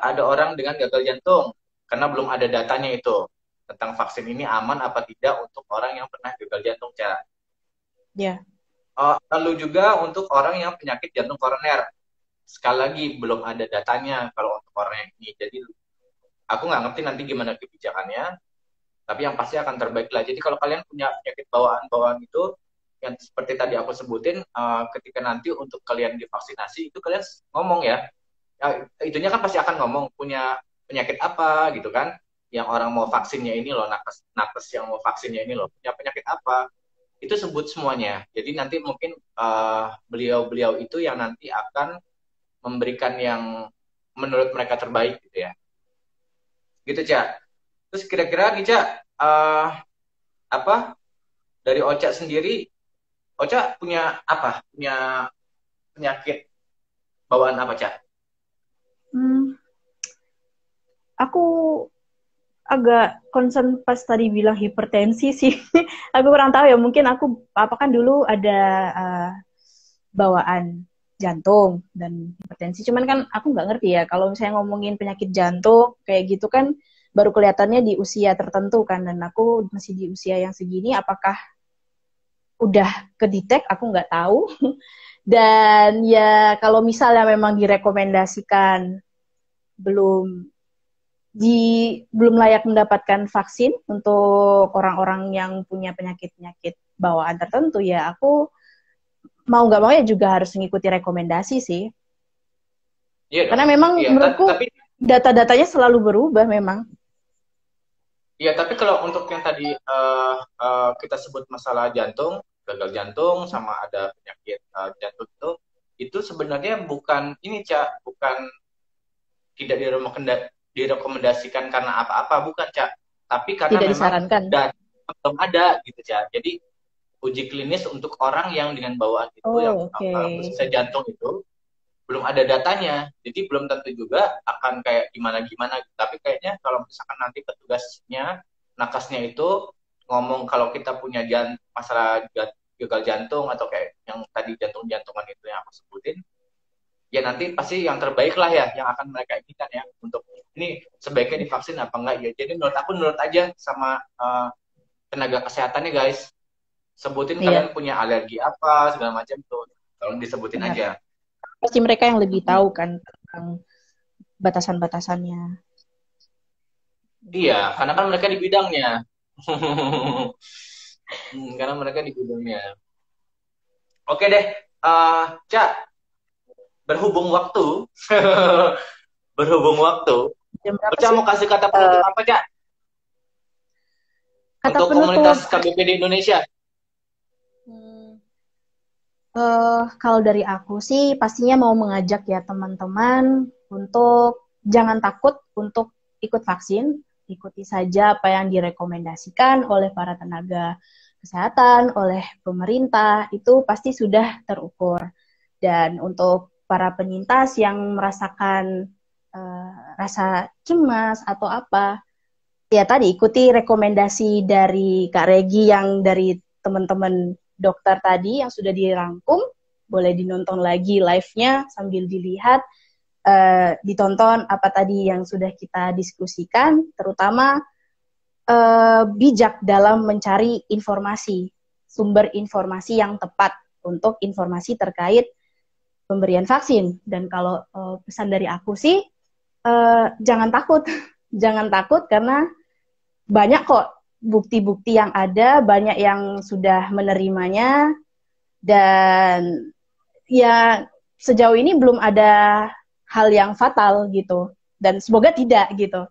ada orang dengan gagal jantung karena belum ada datanya itu tentang vaksin ini aman apa tidak untuk orang yang pernah gagal jantung, cara. Ya. Yeah. Uh, lalu juga untuk orang yang penyakit jantung koroner. Sekali lagi belum ada datanya kalau untuk orang yang ini. Jadi aku nggak ngerti nanti gimana kebijakannya. Tapi yang pasti akan terbaik lah. Jadi kalau kalian punya penyakit bawaan-bawaan itu, yang seperti tadi aku sebutin, uh, ketika nanti untuk kalian divaksinasi itu kalian ngomong ya, ya itunya kan pasti akan ngomong punya penyakit apa gitu kan yang orang mau vaksinnya ini loh, nakes, nakes yang mau vaksinnya ini loh, punya penyakit apa, itu sebut semuanya. Jadi nanti mungkin beliau eh, beliau-beliau itu yang nanti akan memberikan yang menurut mereka terbaik gitu ya. Gitu, Cak. Terus kira-kira nih, Cak, uh, apa, dari Oca sendiri, Oca punya apa? Punya penyakit bawaan apa, Cak? Hmm, aku agak concern pas tadi bilang hipertensi sih. aku kurang tahu ya, mungkin aku apa kan dulu ada uh, bawaan jantung dan hipertensi. Cuman kan aku nggak ngerti ya kalau misalnya ngomongin penyakit jantung kayak gitu kan baru kelihatannya di usia tertentu kan dan aku masih di usia yang segini apakah udah kedetek aku nggak tahu. dan ya kalau misalnya memang direkomendasikan belum di belum layak mendapatkan vaksin untuk orang-orang yang punya penyakit-penyakit bawaan tertentu ya aku mau nggak mau ya juga harus mengikuti rekomendasi sih. Iya Karena memang ya, menurutku tapi, data-datanya selalu berubah memang. Iya, tapi kalau untuk yang tadi uh, uh, kita sebut masalah jantung, gagal jantung sama ada penyakit uh, jantung itu, itu sebenarnya bukan ini cak, bukan tidak direkomendasikan karena apa-apa bukan cak tapi karena Tidak memang dan belum ada gitu cak jadi uji klinis untuk orang yang dengan bawaan itu oh, yang okay. uh, jantung itu belum ada datanya. Jadi belum tentu juga akan kayak gimana gimana tapi kayaknya kalau misalkan nanti petugasnya nakasnya itu ngomong kalau kita punya jan masalah gagal jantung atau kayak yang tadi jantung jantungan itu yang aku sebutin ya nanti pasti yang terbaik lah ya yang akan mereka inginkan ya untuk ini sebaiknya divaksin apa enggak ya. Jadi menurut aku menurut aja sama uh, tenaga kesehatannya guys sebutin iya. kalian punya alergi apa segala macam tuh tolong disebutin aja pasti mereka yang lebih tahu kan tentang batasan-batasannya. Iya, karena kan mereka di bidangnya. hmm, karena mereka di bidangnya. Oke deh, uh, Cak, berhubung waktu, berhubung waktu, Cak mau kasih kata penutup uh, apa, Cak? Kata Untuk penutup. komunitas KBP di Indonesia. Uh, kalau dari aku sih pastinya mau mengajak ya teman-teman untuk jangan takut untuk ikut vaksin, ikuti saja apa yang direkomendasikan oleh para tenaga kesehatan, oleh pemerintah, itu pasti sudah terukur. Dan untuk para penyintas yang merasakan uh, rasa cemas atau apa, ya tadi ikuti rekomendasi dari Kak Regi yang dari teman-teman dokter tadi yang sudah dirangkum boleh dinonton lagi live-nya sambil dilihat uh, ditonton apa tadi yang sudah kita diskusikan terutama uh, bijak dalam mencari informasi sumber informasi yang tepat untuk informasi terkait pemberian vaksin. Dan kalau uh, pesan dari aku sih uh, jangan takut. Jangan takut karena banyak kok bukti-bukti yang ada banyak yang sudah menerimanya. Dan ya sejauh ini belum ada hal yang fatal gitu. Dan semoga tidak gitu.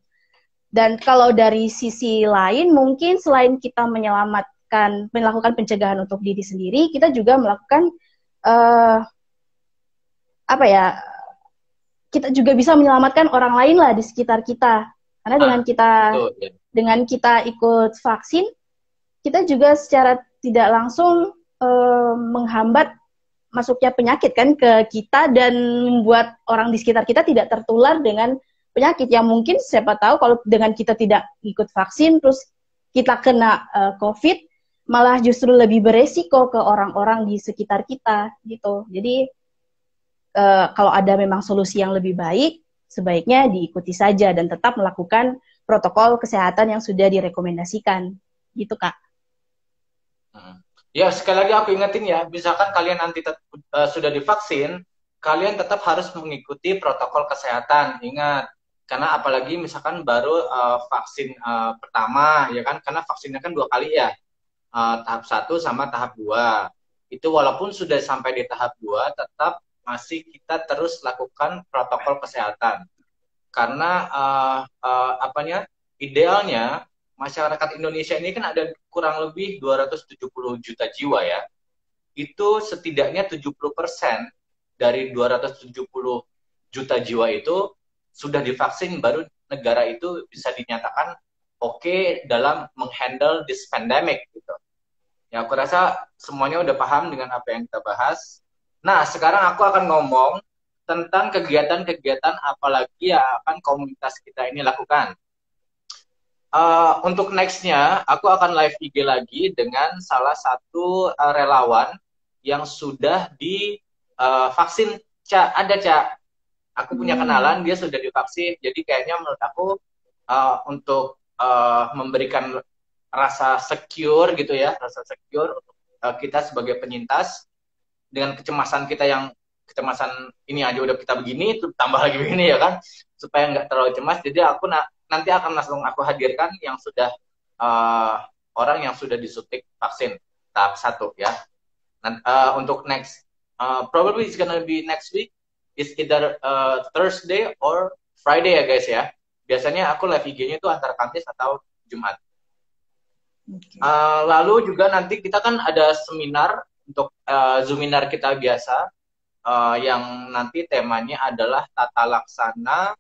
Dan kalau dari sisi lain mungkin selain kita menyelamatkan melakukan pencegahan untuk diri sendiri kita juga melakukan uh, apa ya kita juga bisa menyelamatkan orang lain lah di sekitar kita. Karena dengan ah, kita ya. Dengan kita ikut vaksin, kita juga secara tidak langsung uh, menghambat masuknya penyakit kan ke kita dan membuat orang di sekitar kita tidak tertular dengan penyakit yang mungkin siapa tahu kalau dengan kita tidak ikut vaksin terus kita kena uh, COVID malah justru lebih beresiko ke orang-orang di sekitar kita gitu. Jadi uh, kalau ada memang solusi yang lebih baik sebaiknya diikuti saja dan tetap melakukan protokol kesehatan yang sudah direkomendasikan. Gitu, Kak. Hmm. Ya, sekali lagi aku ingetin ya, misalkan kalian nanti uh, sudah divaksin, kalian tetap harus mengikuti protokol kesehatan. Ingat, karena apalagi misalkan baru uh, vaksin uh, pertama, ya kan, karena vaksinnya kan dua kali ya, uh, tahap satu sama tahap dua. Itu walaupun sudah sampai di tahap dua, tetap masih kita terus lakukan protokol kesehatan karena uh, uh, apanya idealnya masyarakat Indonesia ini kan ada kurang lebih 270 juta jiwa ya itu setidaknya 70% dari 270 juta jiwa itu sudah divaksin baru negara itu bisa dinyatakan oke okay dalam menghandle this pandemic gitu. Ya aku rasa semuanya udah paham dengan apa yang kita bahas. Nah, sekarang aku akan ngomong tentang kegiatan-kegiatan apalagi yang akan komunitas kita ini lakukan. Uh, untuk nextnya, aku akan live IG lagi dengan salah satu uh, relawan yang sudah divaksin. Uh, Cak, ada Cak. Aku punya hmm. kenalan, dia sudah divaksin. Jadi kayaknya menurut aku uh, untuk uh, memberikan rasa secure gitu ya, rasa secure untuk uh, kita sebagai penyintas dengan kecemasan kita yang kecemasan ini aja udah kita begini tuh tambah lagi begini ya kan? Supaya nggak terlalu cemas. Jadi aku na nanti akan langsung aku hadirkan yang sudah uh, orang yang sudah disuntik vaksin tahap satu ya. Nanti, uh, untuk next uh, probably it's gonna be next week is either uh, Thursday or Friday ya guys ya. Biasanya aku live IG-nya itu antara Kamis atau Jumat. Okay. Uh, lalu juga nanti kita kan ada seminar untuk uh, Zoominar kita biasa uh, yang nanti temanya adalah tata laksana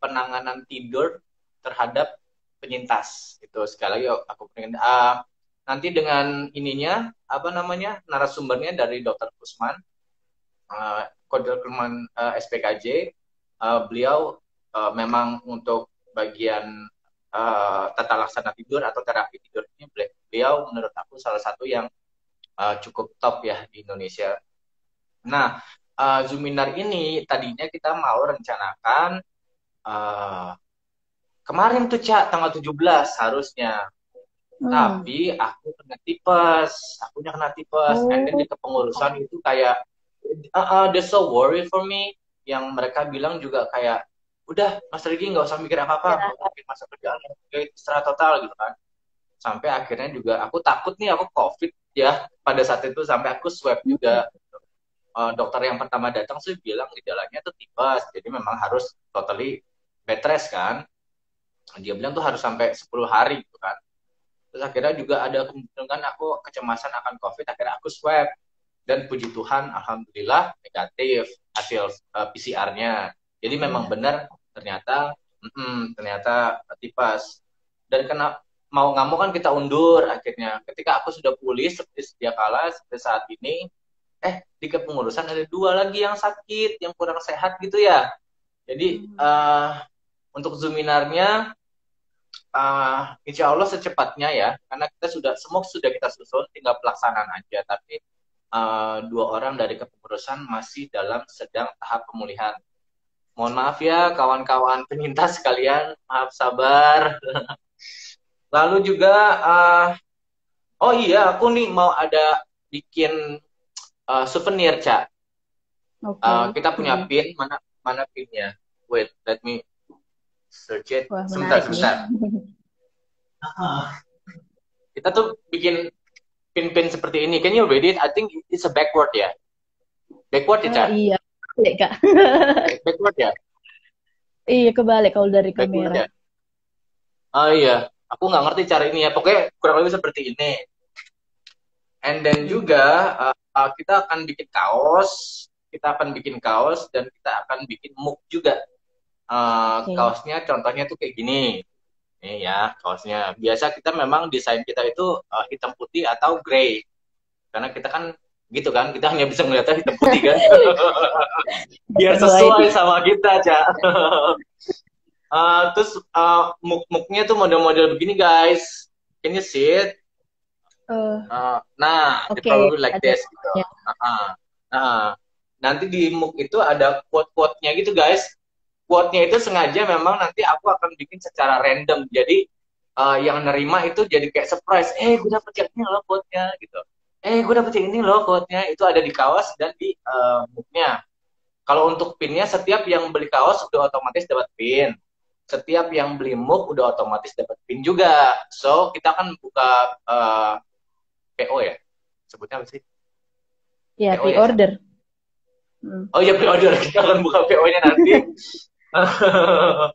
penanganan tidur terhadap penyintas. Itu sekali lagi aku pengen uh, nanti dengan ininya apa namanya narasumbernya dari Dokter Kusman. uh, kode rekrutan uh, SPKJ uh, beliau uh, memang untuk bagian uh, tata laksana tidur atau terapi tidur ini beliau menurut aku salah satu yang uh, cukup top ya di Indonesia. Nah, uh, Zuminar ini tadinya kita mau rencanakan uh, kemarin tuh Cak tanggal 17 harusnya. Hmm. Tapi aku kena tipes, aku kena tipes, oh. and then di kepengurusan itu kayak uh, uh, they're so worried for me yang mereka bilang juga kayak udah Mas Rigi nggak usah mikir apa-apa ya. masa kerjaan istirahat total gitu kan sampai akhirnya juga aku takut nih aku covid ya pada saat itu sampai aku swab juga uh, dokter yang pertama datang sih bilang gejalanya tuh tipes jadi memang harus totally bed rest kan. Dia bilang tuh harus sampai 10 hari gitu kan. Terus akhirnya juga ada kemungkinan aku kecemasan akan covid akhirnya aku swab. Dan puji Tuhan alhamdulillah negatif hasil uh, eh, PCR-nya jadi memang hmm. benar ternyata mm, ternyata tipes. Dan kena mau nggak mau kan kita undur akhirnya. Ketika aku sudah pulih seperti sedia kala seperti saat ini eh di kepengurusan ada dua lagi yang sakit yang kurang sehat gitu ya. Jadi hmm. uh, untuk zuminarnya uh, insya Allah secepatnya ya. Karena kita sudah semua sudah kita susun tinggal pelaksanaan aja. Tapi uh, dua orang dari kepengurusan masih dalam sedang tahap pemulihan. Mohon maaf ya kawan-kawan penyintas sekalian, maaf sabar. Lalu juga, uh, oh iya aku nih mau ada bikin uh, souvenir, Cak. Okay. Uh, kita punya hmm. pin, mana mana pinnya? Wait, let me search it. Wah, sebentar, sebentar. kita tuh bikin pin-pin seperti ini. Can you read it? I think it's a backward ya. Backward ya, Cak? Uh, iya kebalik kak backward ya iya kebalik kalau dari kamera ya? oh iya aku nggak ngerti cara ini ya pokoknya kurang lebih seperti ini and then juga uh, kita akan bikin kaos kita akan bikin kaos dan kita akan bikin mug juga. Uh, okay. kaosnya contohnya tuh kayak gini. Ini ya kaosnya. Biasa kita memang desain kita itu uh, hitam putih atau grey. Karena kita kan gitu kan kita hanya bisa melihatnya hitam putih kan. Biar sesuai sama kita aja uh, terus uh, muk-muknya tuh model-model begini guys. Can you see it uh, uh, nah okay. probably like this gitu. Yeah. Uh, uh, nanti di muk itu ada quote-quote-nya gitu guys. Quote-nya itu sengaja memang nanti aku akan bikin secara random. Jadi uh, yang nerima itu jadi kayak surprise. Eh gue dapet yang ini loh quote-nya gitu. Eh gue dapet yang ini loh quote-nya. Itu ada di kaos dan di uh, booknya kalau untuk pinnya setiap yang beli kaos udah otomatis dapat pin. Setiap yang beli mug udah otomatis dapat pin juga. So kita akan buka uh, eh, PO ya sebutnya apa sih ya pre-order ya? Hmm. oh ya pre-order kita akan buka PO-nya nanti uh,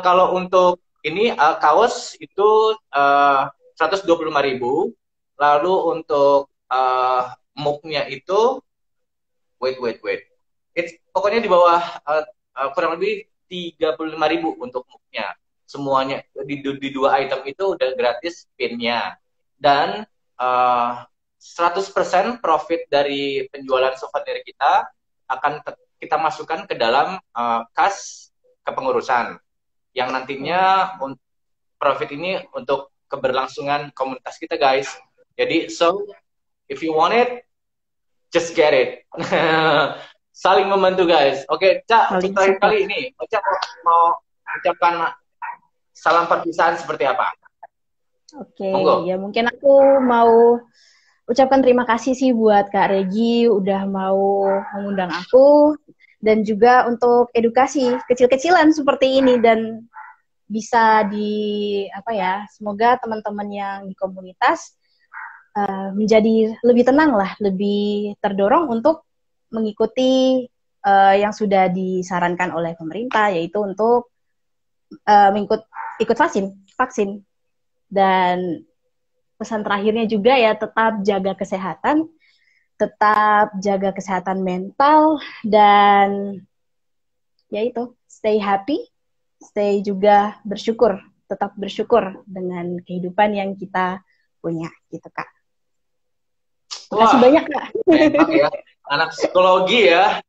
kalau untuk ini uh, kaos itu uh, 125 ribu Lalu untuk uh, muknya itu wait wait wait. It's pokoknya di bawah uh, uh, kurang lebih 35.000 untuk muknya. Semuanya di, di dua item itu udah gratis pinnya. Dan uh, 100% profit dari penjualan souvenir kita akan kita masukkan ke dalam uh, kas kepengurusan yang nantinya profit ini untuk keberlangsungan komunitas kita guys jadi so if you want it, just get it. Saling membantu guys. Oke, okay, Cak, terakhir kali ini, Cak mau, mau ucapkan salam perpisahan seperti apa? Oke, okay, ya mungkin aku mau ucapkan terima kasih sih buat Kak Regi udah mau mengundang aku dan juga untuk edukasi kecil-kecilan seperti ini dan bisa di apa ya semoga teman-teman yang di komunitas uh, menjadi lebih tenang lah, lebih terdorong untuk mengikuti uh, yang sudah disarankan oleh pemerintah, yaitu untuk uh, mengikut ikut vaksin, vaksin. Dan pesan terakhirnya juga ya tetap jaga kesehatan, tetap jaga kesehatan mental dan ya itu stay happy, stay juga bersyukur, tetap bersyukur dengan kehidupan yang kita punya gitu kak. Terima kasih banyak kak. Ya. anak psikologi ya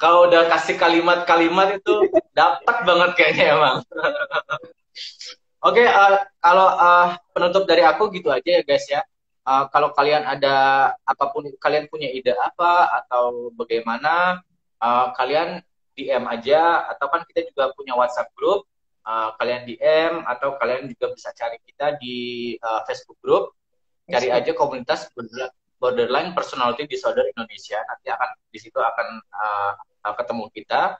kalau udah kasih kalimat-kalimat itu dapat banget kayaknya emang oke okay, uh, eh, kalau uh, penutup dari aku gitu aja ya guys ya. Uh, kalau kalian ada apa pun kalian punya ide apa atau bagaimana uh, kalian DM aja atau kan kita juga punya WhatsApp group uh, kalian DM atau kalian juga bisa cari kita di uh, Facebook group. Cari aja komunitas borderline personality disorder Indonesia. Nanti akan di situ akan uh, ketemu kita.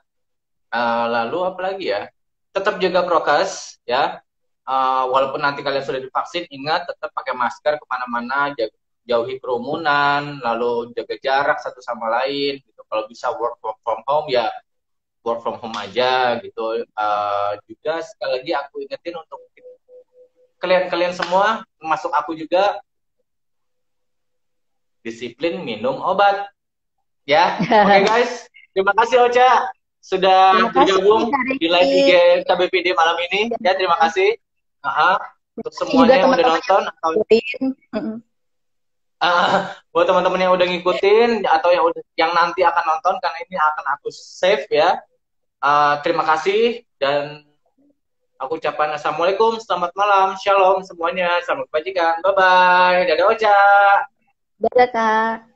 Uh, lalu apa lagi ya? Tetap jaga prokes ya uh, walaupun nanti kalian sudah divaksin ingat tetap pakai masker ke mana-mana jauhi kerumunan lalu jaga jarak satu sama lain gitu kalau bisa work from home ya work from home aja gitu uh, juga sekali lagi aku ingetin untuk kalian-kalian semua termasuk aku juga disiplin minum obat. Ya, oke okay, guys. Terima kasih Ocha sudah bergabung di live IG KBPD malam ini. Ya, terima kasih. Aha. Untuk semuanya yang udah nonton atau uh, buat teman-teman yang udah ngikutin atau yang udah yang nanti akan nonton karena ini akan aku save ya. Uh, terima kasih dan aku ucapkan assalamualaikum, selamat malam, shalom semuanya, selamat kebajikan, bye bye, dadah Ocha. Dadah, Kak.